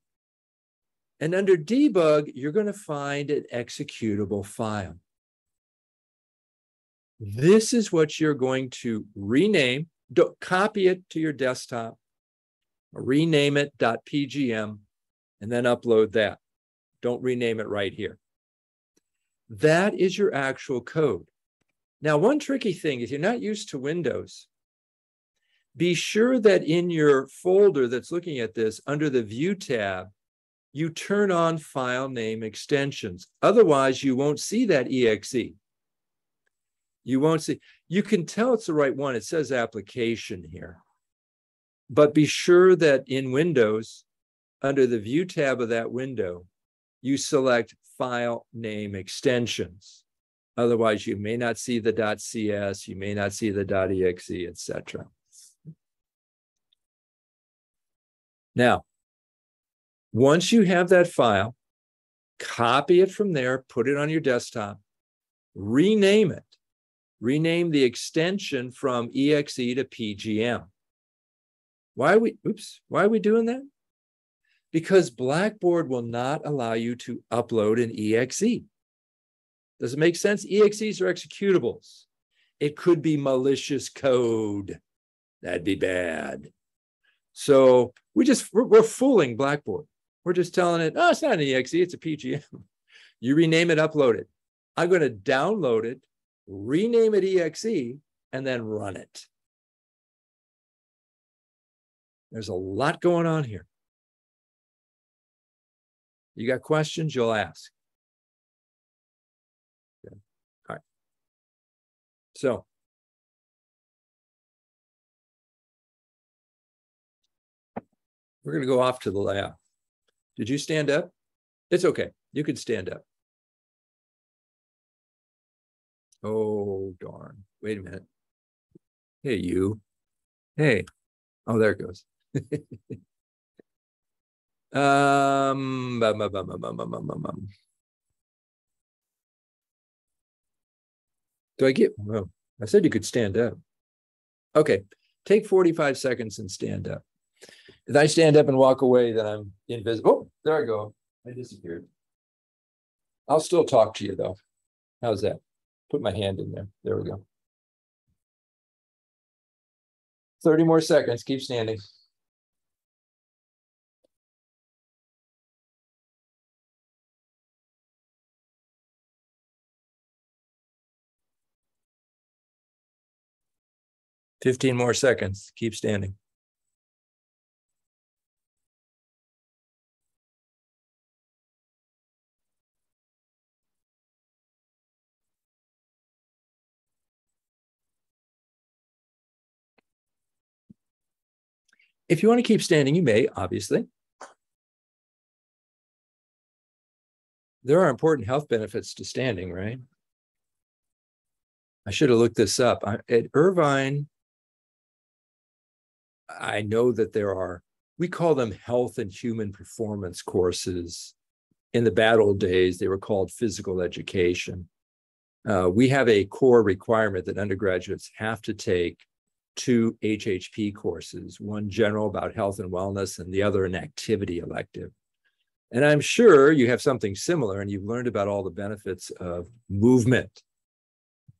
And under debug, you're going to find an executable file. This is what you're going to rename, copy it to your desktop, rename it .pgm, and then upload that. Don't rename it right here. That is your actual code. Now, one tricky thing, if you're not used to Windows, be sure that in your folder that's looking at this, under the View tab, you turn on file name extensions. Otherwise, you won't see that exe. You won't see, you can tell it's the right one. It says application here. But be sure that in Windows, under the View tab of that window, you select File Name Extensions. Otherwise, you may not see the .cs, you may not see the .exe, etc. Now, Once you have that file, copy it from there, put it on your desktop, rename it, rename the extension from exe to pgm. Why are we, oops, why are we doing that? Because Blackboard will not allow you to upload an exe. Does it make sense? EXEs are executables. It could be malicious code. That'd be bad. So we just, we're, we're fooling Blackboard. We're just telling it, oh, it's not an EXE, it's a PGM. You rename it, upload it. I'm going to download it, rename it EXE, and then run it. There's a lot going on here. You got questions, you'll ask. Okay. All right. So, we're going to go off to the lab. Did you stand up? It's okay. You can stand up. Oh, darn. Wait a minute. Hey, you. Hey. Oh, there it goes. um, bum, bum, bum, Do I get? Well, I said you could stand up. Okay. Take 45 seconds and stand up. If I stand up and walk away, then I'm invisible. Oh, there I go. I disappeared. I'll still talk to you though. How's that? Put my hand in there. There we go. 30 more seconds. Keep standing. Fifteen more seconds. Keep standing. If you want to keep standing, you may, obviously. There are important health benefits to standing, right? I should have looked this up. I, at Irvine, I know that there are, we call them health and human performance courses. In the bad old days, they were called physical education. Uh, we have a core requirement that undergraduates have to take two HHP courses, one general about health and wellness, and the other an activity elective. And I'm sure you have something similar and you've learned about all the benefits of movement.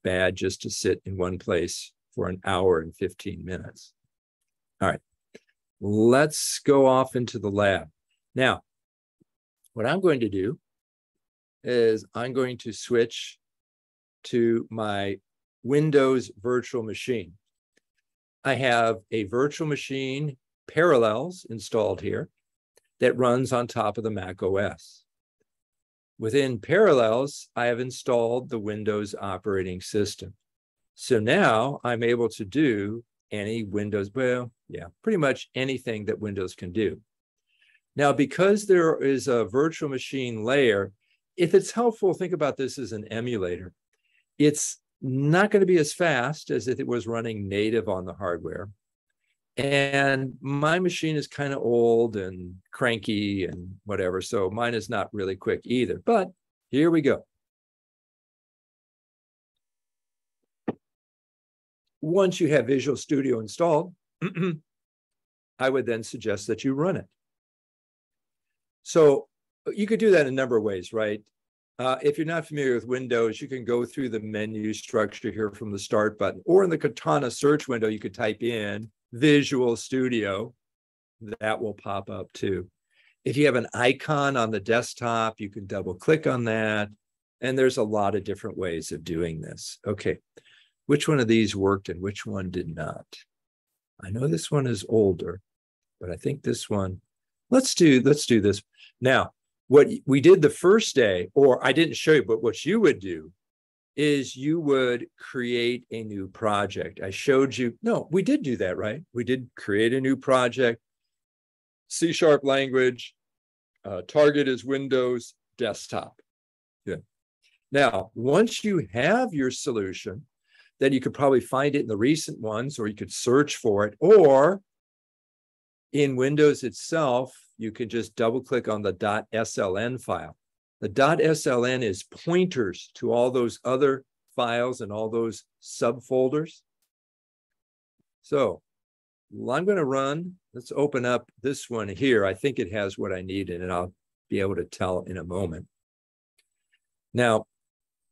Bad just to sit in one place for an hour and 15 minutes. All right, let's go off into the lab. Now, what I'm going to do is I'm going to switch to my Windows virtual machine. I have a virtual machine Parallels installed here that runs on top of the Mac OS. Within Parallels, I have installed the Windows operating system. So now I'm able to do any Windows, well, yeah, pretty much anything that Windows can do. Now, because there is a virtual machine layer, if it's helpful, think about this as an emulator. It's not going to be as fast as if it was running native on the hardware. And my machine is kind of old and cranky and whatever. So mine is not really quick either. But here we go. Once you have Visual Studio installed, I would then suggest that you run it. So you could do that in a number of ways, right? Uh, if you're not familiar with Windows, you can go through the menu structure here from the start button, or in the Cortana search window, you could type in Visual Studio. That will pop up too. If you have an icon on the desktop, you can double click on that. And there's a lot of different ways of doing this. Okay, which one of these worked and which one did not? I know this one is older, but I think this one, let's do, let's do this. Now, what we did the first day, or I didn't show you, but what you would do is you would create a new project. I showed you, no, we did do that, right? We did create a new project, C sharp language, uh, target is Windows desktop. Yeah. Now, once you have your solution, then you could probably find it in the recent ones, or you could search for it, or In Windows itself, you can just double click on the .sln file. The .sln is pointers to all those other files and all those subfolders. So I'm going to run. Let's open up this one here. I think it has what I need and I'll be able to tell in a moment. Now,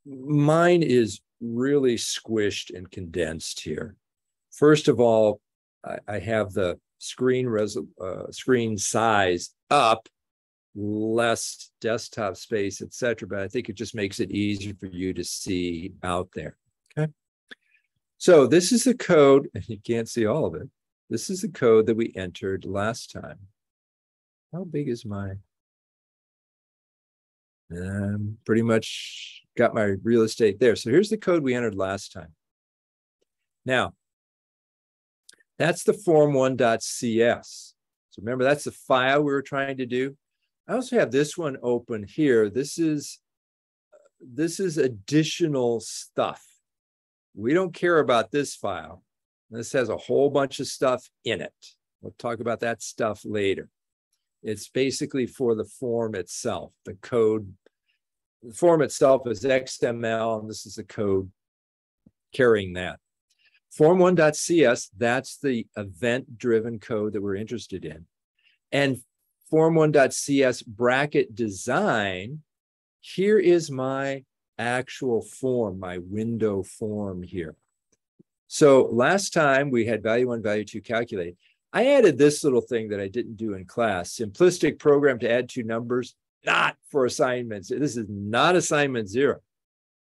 mine is really squished and condensed here. First of all, I, I have the screen res uh, screen size up, less desktop space, etc. But I think it just makes it easier for you to see out there. Okay. So this is the code, and you can't see all of it. This is the code that we entered last time. How big is my? Um, pretty much got my real estate there. So here's the code we entered last time. Now, that's the form1.cs. So remember, that's the file we were trying to do. I also have this one open here. This is this is additional stuff. We don't care about this file. This has a whole bunch of stuff in it. We'll talk about that stuff later. It's basically for the form itself, the code. The form itself is XML, and this is the code carrying that. Form1.cs, that's the event-driven code that we're interested in. And Form1.cs bracket design, here is my actual form, my window form here. So last time we had value one, value two calculate. I added this little thing that I didn't do in class, simplistic program to add two numbers, not for assignments. This is not assignment zero.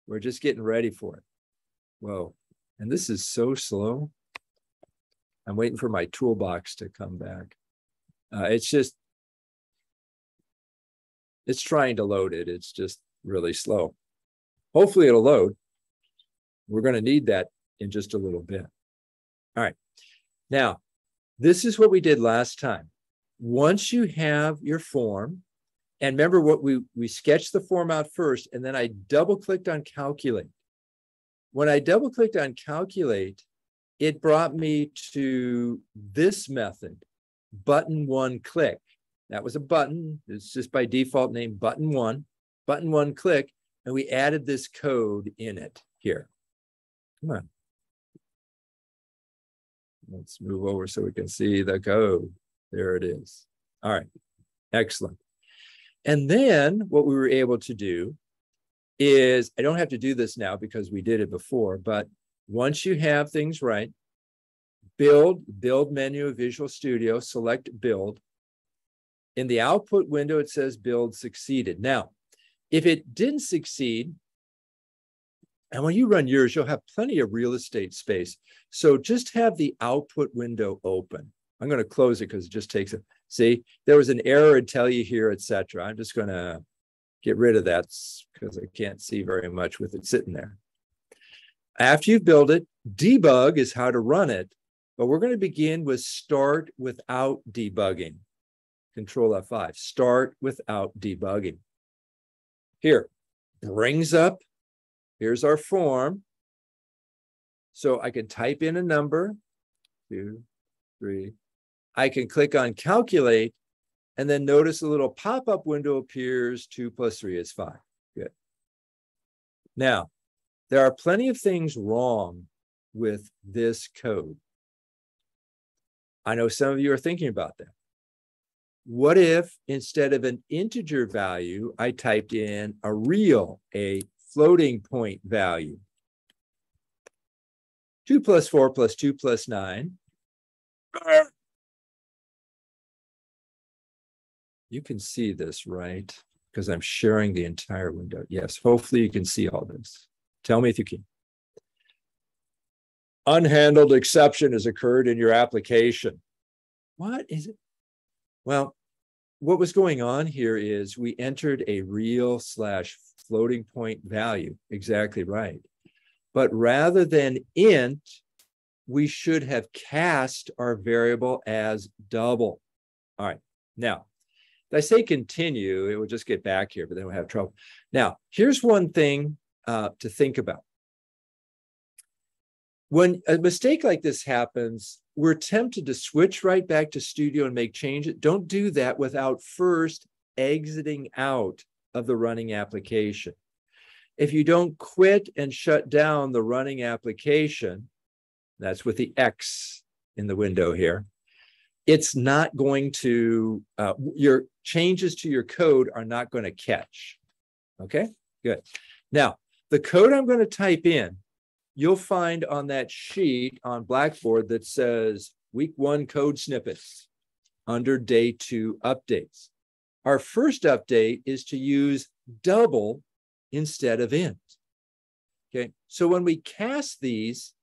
We're just getting ready for it. Whoa, and this is so slow. I'm waiting for my toolbox to come back. Uh, it's just, it's trying to load it. It's just really slow. Hopefully it'll load. We're going to need that in just a little bit. All right. Now, this is what we did last time. Once you have your form, and remember what we, we sketched the form out first, and then I double clicked on calculate. When I double clicked on calculate, it brought me to this method, button one click. That was a button. It's just by default named button one, button one click, and we added this code in it here. Come on. Let's move over so we can see the code. There it is. All right, excellent. And then what we were able to do is I don't have to do this now because we did it before, but once you have things right, build, build menu of Visual Studio, select build. In the output window, it says build succeeded. Now, if it didn't succeed, and when you run yours, you'll have plenty of real estate space. So just have the output window open. I'm going to close it because it just takes it. See, there was an error to tell you here, etc. I'm just going to get rid of that because I can't see very much with it sitting there. After you've built it, debug is how to run it, but we're going to begin with start without debugging. Control F5, start without debugging. Here, brings up, here's our form. So I can type in a number, two, three. I can click on calculate and then notice a little pop-up window appears, two plus three is five. Good. Now, there are plenty of things wrong with this code. I know some of you are thinking about that. What if instead of an integer value, I typed in a real, a floating point value? 2 plus 4 plus 2 plus 9 You can see this, right? Because I'm sharing the entire window. Yes, hopefully you can see all this. Tell me if you can. Unhandled exception has occurred in your application. What is it? Well, what was going on here is we entered a real slash floating point value. Exactly right. But rather than int, we should have cast our variable as double. All right. Now, I say continue, it will just get back here, but then we'll have trouble. Now, here's one thing uh, to think about. when a mistake like this happens, we're tempted to switch right back to studio and make changes. Don't do that without first exiting out of the running application. If you don't quit and shut down the running application, that's with the X in the window here, it's not going to, uh, your changes to your code are not going to catch. Okay, good. Now, the code I'm going to type in, you'll find on that sheet on Blackboard that says week one code snippets under day two updates. Our first update is to use double instead of int. Okay, so when we cast these,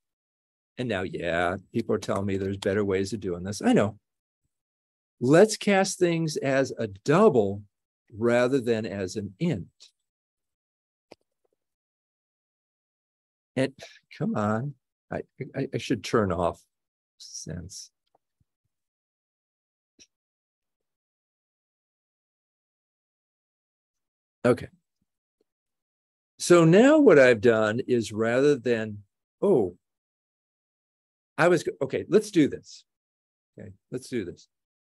and now, yeah, people are telling me there's better ways of doing this. I know. Let's cast things as a double rather than as an int. And come on, I, I, I should turn off sense. Okay. So now what I've done is rather than, oh, I was, okay, let's do this. Okay, let's do this.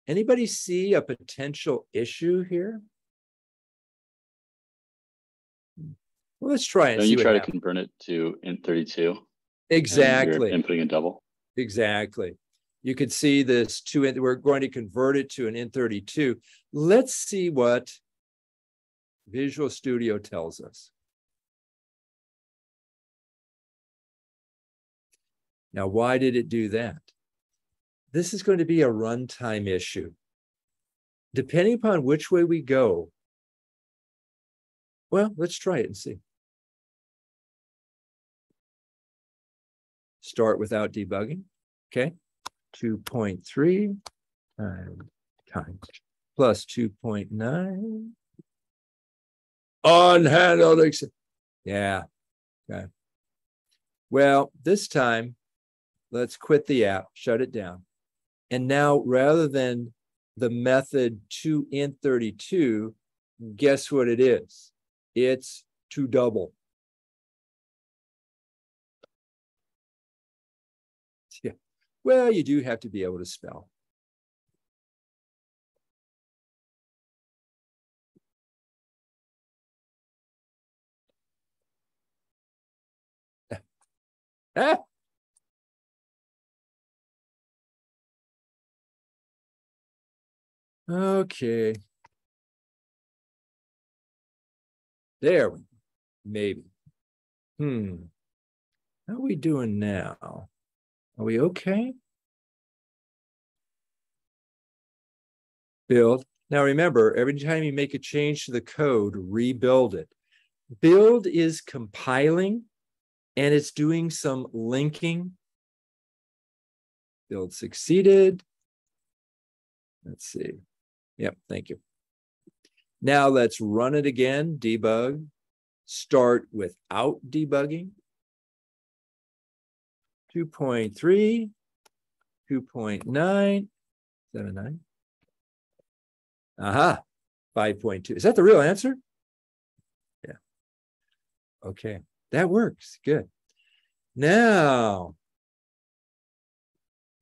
Anybody see a potential issue here? Hmm. Well, let's try and Don't you try to convert it to int32? Exactly. Inputting a double. Exactly. You could see this to, we're going to convert it to an int32. Let's see what Visual Studio tells us. Now, why did it do that? This is going to be a runtime issue. Depending upon which way we go, well, let's try it and see. Start without debugging. Okay. 2.3 times, times plus 2.9 unhandled. Yeah. Okay. Well, this time, let's quit the app, shut it down. And now, rather than the method to int32, guess what it is? It's to double. Yeah. Well, you do have to be able to spell. Okay. There, we go. maybe. Hmm. How are we doing now? Are we okay? Build. Now remember, every time you make a change to the code, rebuild it. Build is compiling and it's doing some linking. Build succeeded. Let's see. Yep, thank you. Now let's run it again, debug. Start without debugging. 2.3, 2.9, 7.9. Aha, 5.2. Is that the real answer? Yeah. Okay. That works. Good. Now,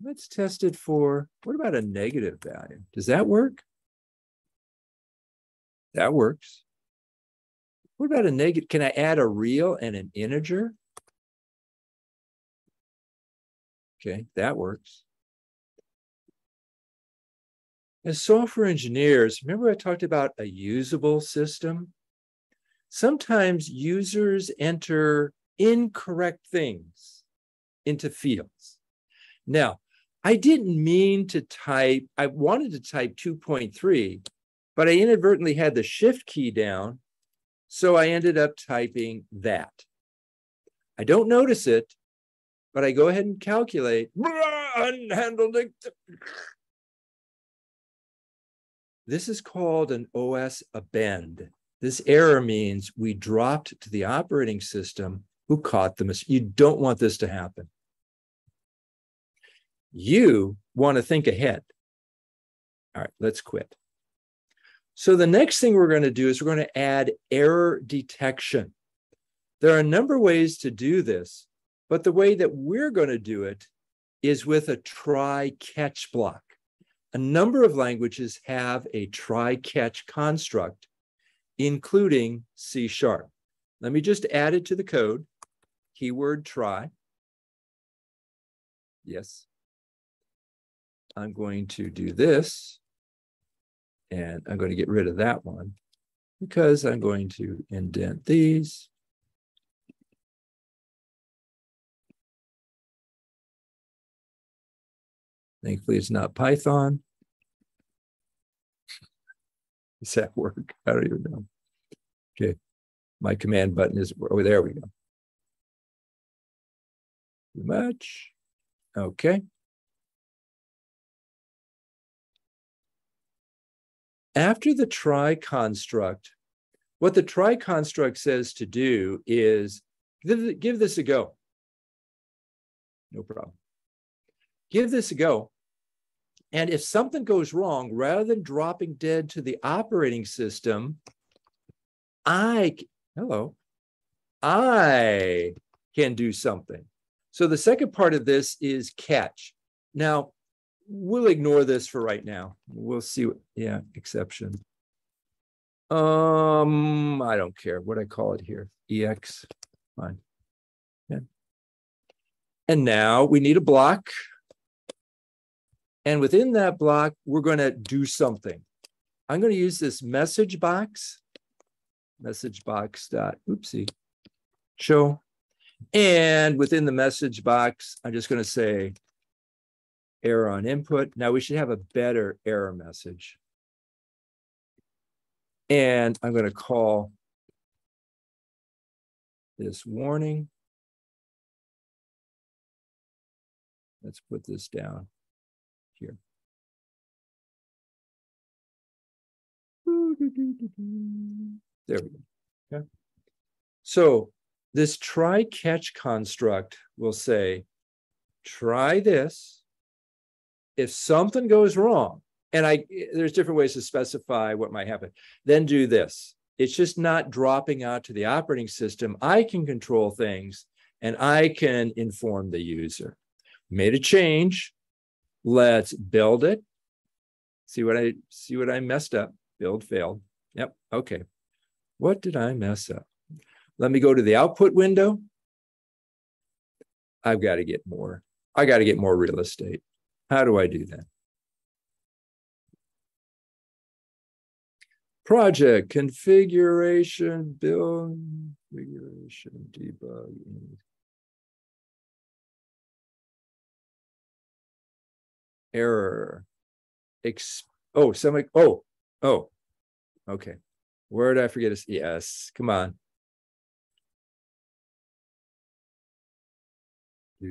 let's test it for what about a negative value? Does that work? That works. What about a negative? Can I add a real and an integer? Okay, that works. As software engineers, remember I talked about a usable system? sometimes users enter incorrect things into fields. Now, I didn't mean to type, I wanted to type 2.3, but I inadvertently had the shift key down. So I ended up typing that. I don't notice it, but I go ahead and calculate unhandled. This is called an OS abend. This error means we dropped to the operating system who caught the mistake. You don't want this to happen. You want to think ahead. All right, let's quit. So the next thing we're going to do is we're going to add error detection. There are a number of ways to do this, But the way that we're going to do it is with a try catch block. A number of languages have a try catch construct, including C sharp. Let me just add it to the code. Keyword try. Yes. I'm going to do this. And I'm going to get rid of that one because I'm going to indent these. Thankfully, it's not Python. Does that work? I don't even know. Okay. My command button is, oh, there we go. Too much. Okay. After the try construct, what the try construct says to do is give, give this a go. No problem. Give this a go. And if something goes wrong, rather than dropping dead to the operating system, I, hello, I can do something. So the second part of this is catch. Now, we'll ignore this for right now. We'll see. What, yeah, exception. Um, I don't care what I call it here. EX, fine. Yeah. And now we need a block. And within that block, we're going to do something. I'm going to use this message box, message box dot, oopsie, show. And within the message box, I'm just going to say error on input. Now we should have a better error message. And I'm going to call this warning. Let's put this down here. There we go. Okay. So this try catch construct will say, try this. If something goes wrong, and I there's different ways to specify what might happen, then do this. It's just not dropping out to the operating system. I can control things and I can inform the user. Made a change. Let's build it. See what I see what I messed up. Build failed. Yep. Okay. What did I mess up? Let me go to the output window. I've got to get more. I got to get more real estate. How do I do that? Project configuration, build configuration, debug. Error. Oh, some oh, oh, okay. Where did I forget? This? Yes, come on. How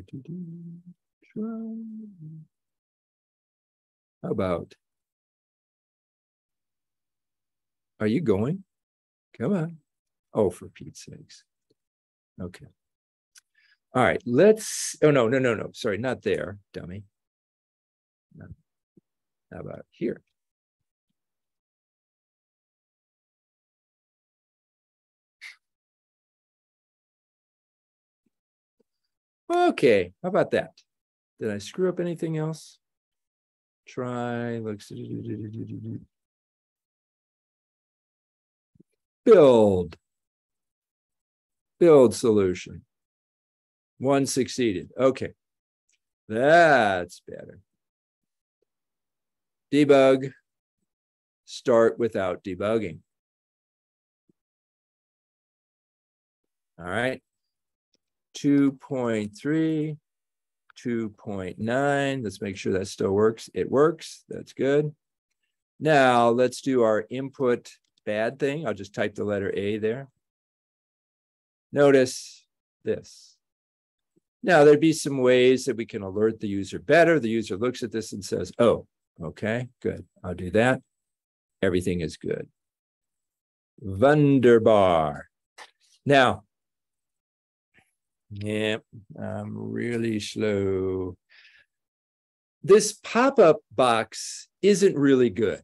about? Are you going? Come on. Oh, for Pete's sakes. Okay. All right, let's, oh, no, no, no, no, sorry, not there, dummy. No. How about here? Okay, how about that? Did I screw up anything else? Try, looks, build, build solution. One succeeded. Okay, that's better. Debug, start without debugging. All right, 2.3, 2.9. Let's make sure that still works. It works. That's good. Now let's do our input bad thing. I'll just type the letter A there. Notice this. Now there'd be some ways that we can alert the user better. The user looks at this and says, oh, okay, good. I'll do that. Everything is good. Wunderbar. Now, yeah, I'm really slow. This pop-up box isn't really good.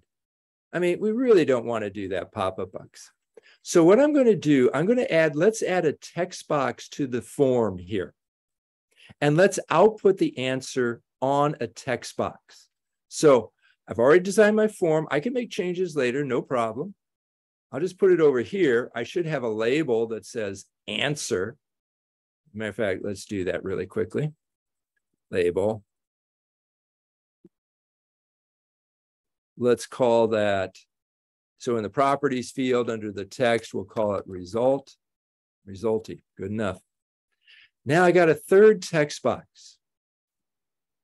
I mean, we really don't want to do that pop-up box. So what I'm going to do, I'm going to add, let's add a text box to the form here. And let's output the answer on a text box. So I've already designed my form. I can make changes later, no problem. I'll just put it over here. I should have a label that says answer. Matter of fact, let's do that really quickly. Label. Let's call that, so in the properties field under the text, we'll call it result, resulty, good enough. Now I got a third text box.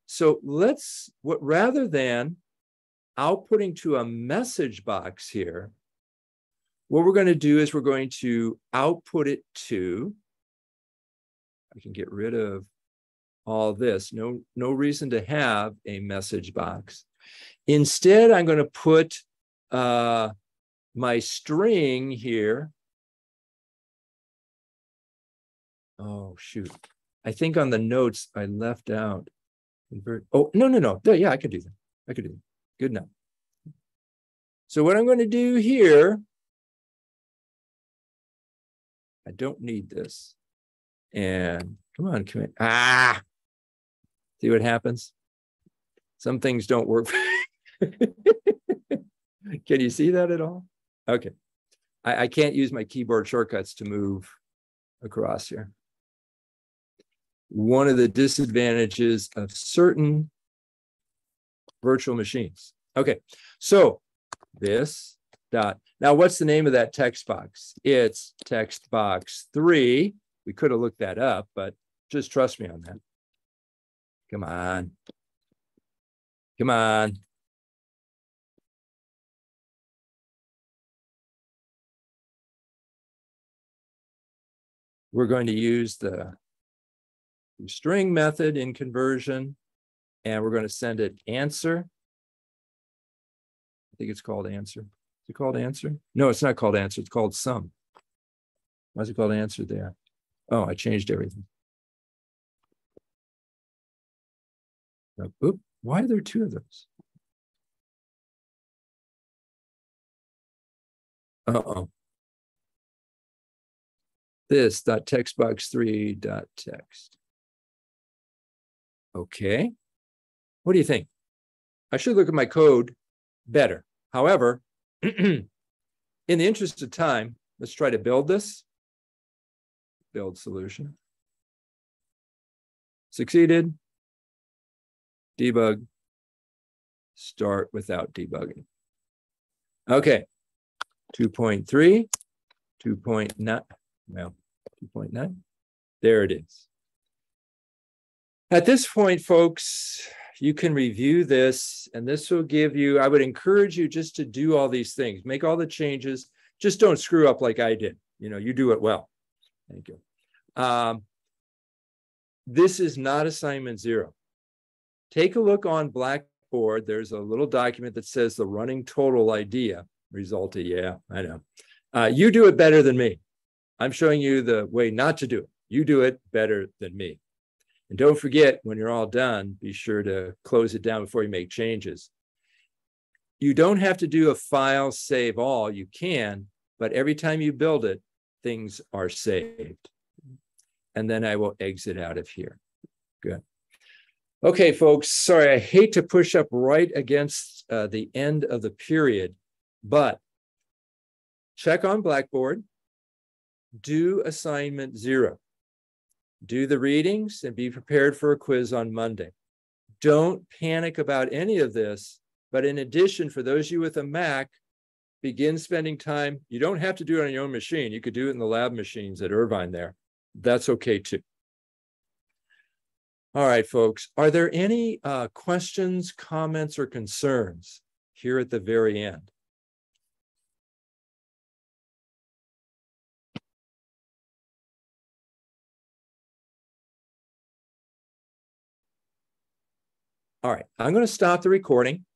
So let's, what rather than outputting to a message box here, what we're going to do is we're going to output it to, I can get rid of all this, no, no reason to have a message box. Instead, I'm going to put uh, my string here. Oh, shoot. I think on the notes I left out. Convert. Oh, no, no, no. Yeah, I could do that. I could do that. Good enough. So what I'm going to do here, I don't need this. And come on, come in. Ah, see what happens? Some things don't work. Can you see that at all? Okay. I, I can't use my keyboard shortcuts to move across here. One of the disadvantages of certain virtual machines. Okay, so this dot. Now, what's the name of that text box? It's text box three. We could have looked that up, but just trust me on that. Come on. Come on. We're going to use the string method in conversion, and we're going to send it answer. I think it's called answer. Is it called answer? No, it's not called answer. It's called sum. Why is it called answer there? Oh, I changed everything. Oop, why are there two of those? Uh-oh this dot text box three dot text. Okay. What do you think? I should look at my code better. However, in the interest of time, let's try to build this. Build solution. Succeeded. Debug. Start without debugging. Okay. 2.3, 2.9, well, 2.9. There it is. At this point, folks, you can review this, and this will give you, I would encourage you just to do all these things, make all the changes. Just don't screw up like I did. You know, you do it well. Thank you. Um, this is not assignment zero. Take a look on Blackboard. There's a little document that says the running total idea. Result of, yeah, I know. Uh, you do it better than me. I'm showing you the way not to do it. You do it better than me. And don't forget, when you're all done, be sure to close it down before you make changes. You don't have to do a file save all, you can, but every time you build it, things are saved. And then I will exit out of here. Good. Okay, folks, sorry, I hate to push up right against uh, the end of the period, but check on Blackboard do assignment zero. Do the readings and be prepared for a quiz on Monday. Don't panic about any of this. But in addition, for those of you with a Mac, begin spending time. You don't have to do it on your own machine. You could do it in the lab machines at Irvine there. That's okay too. All right, folks. Are there any uh, questions, comments, or concerns here at the very end? All right, I'm going to stop the recording.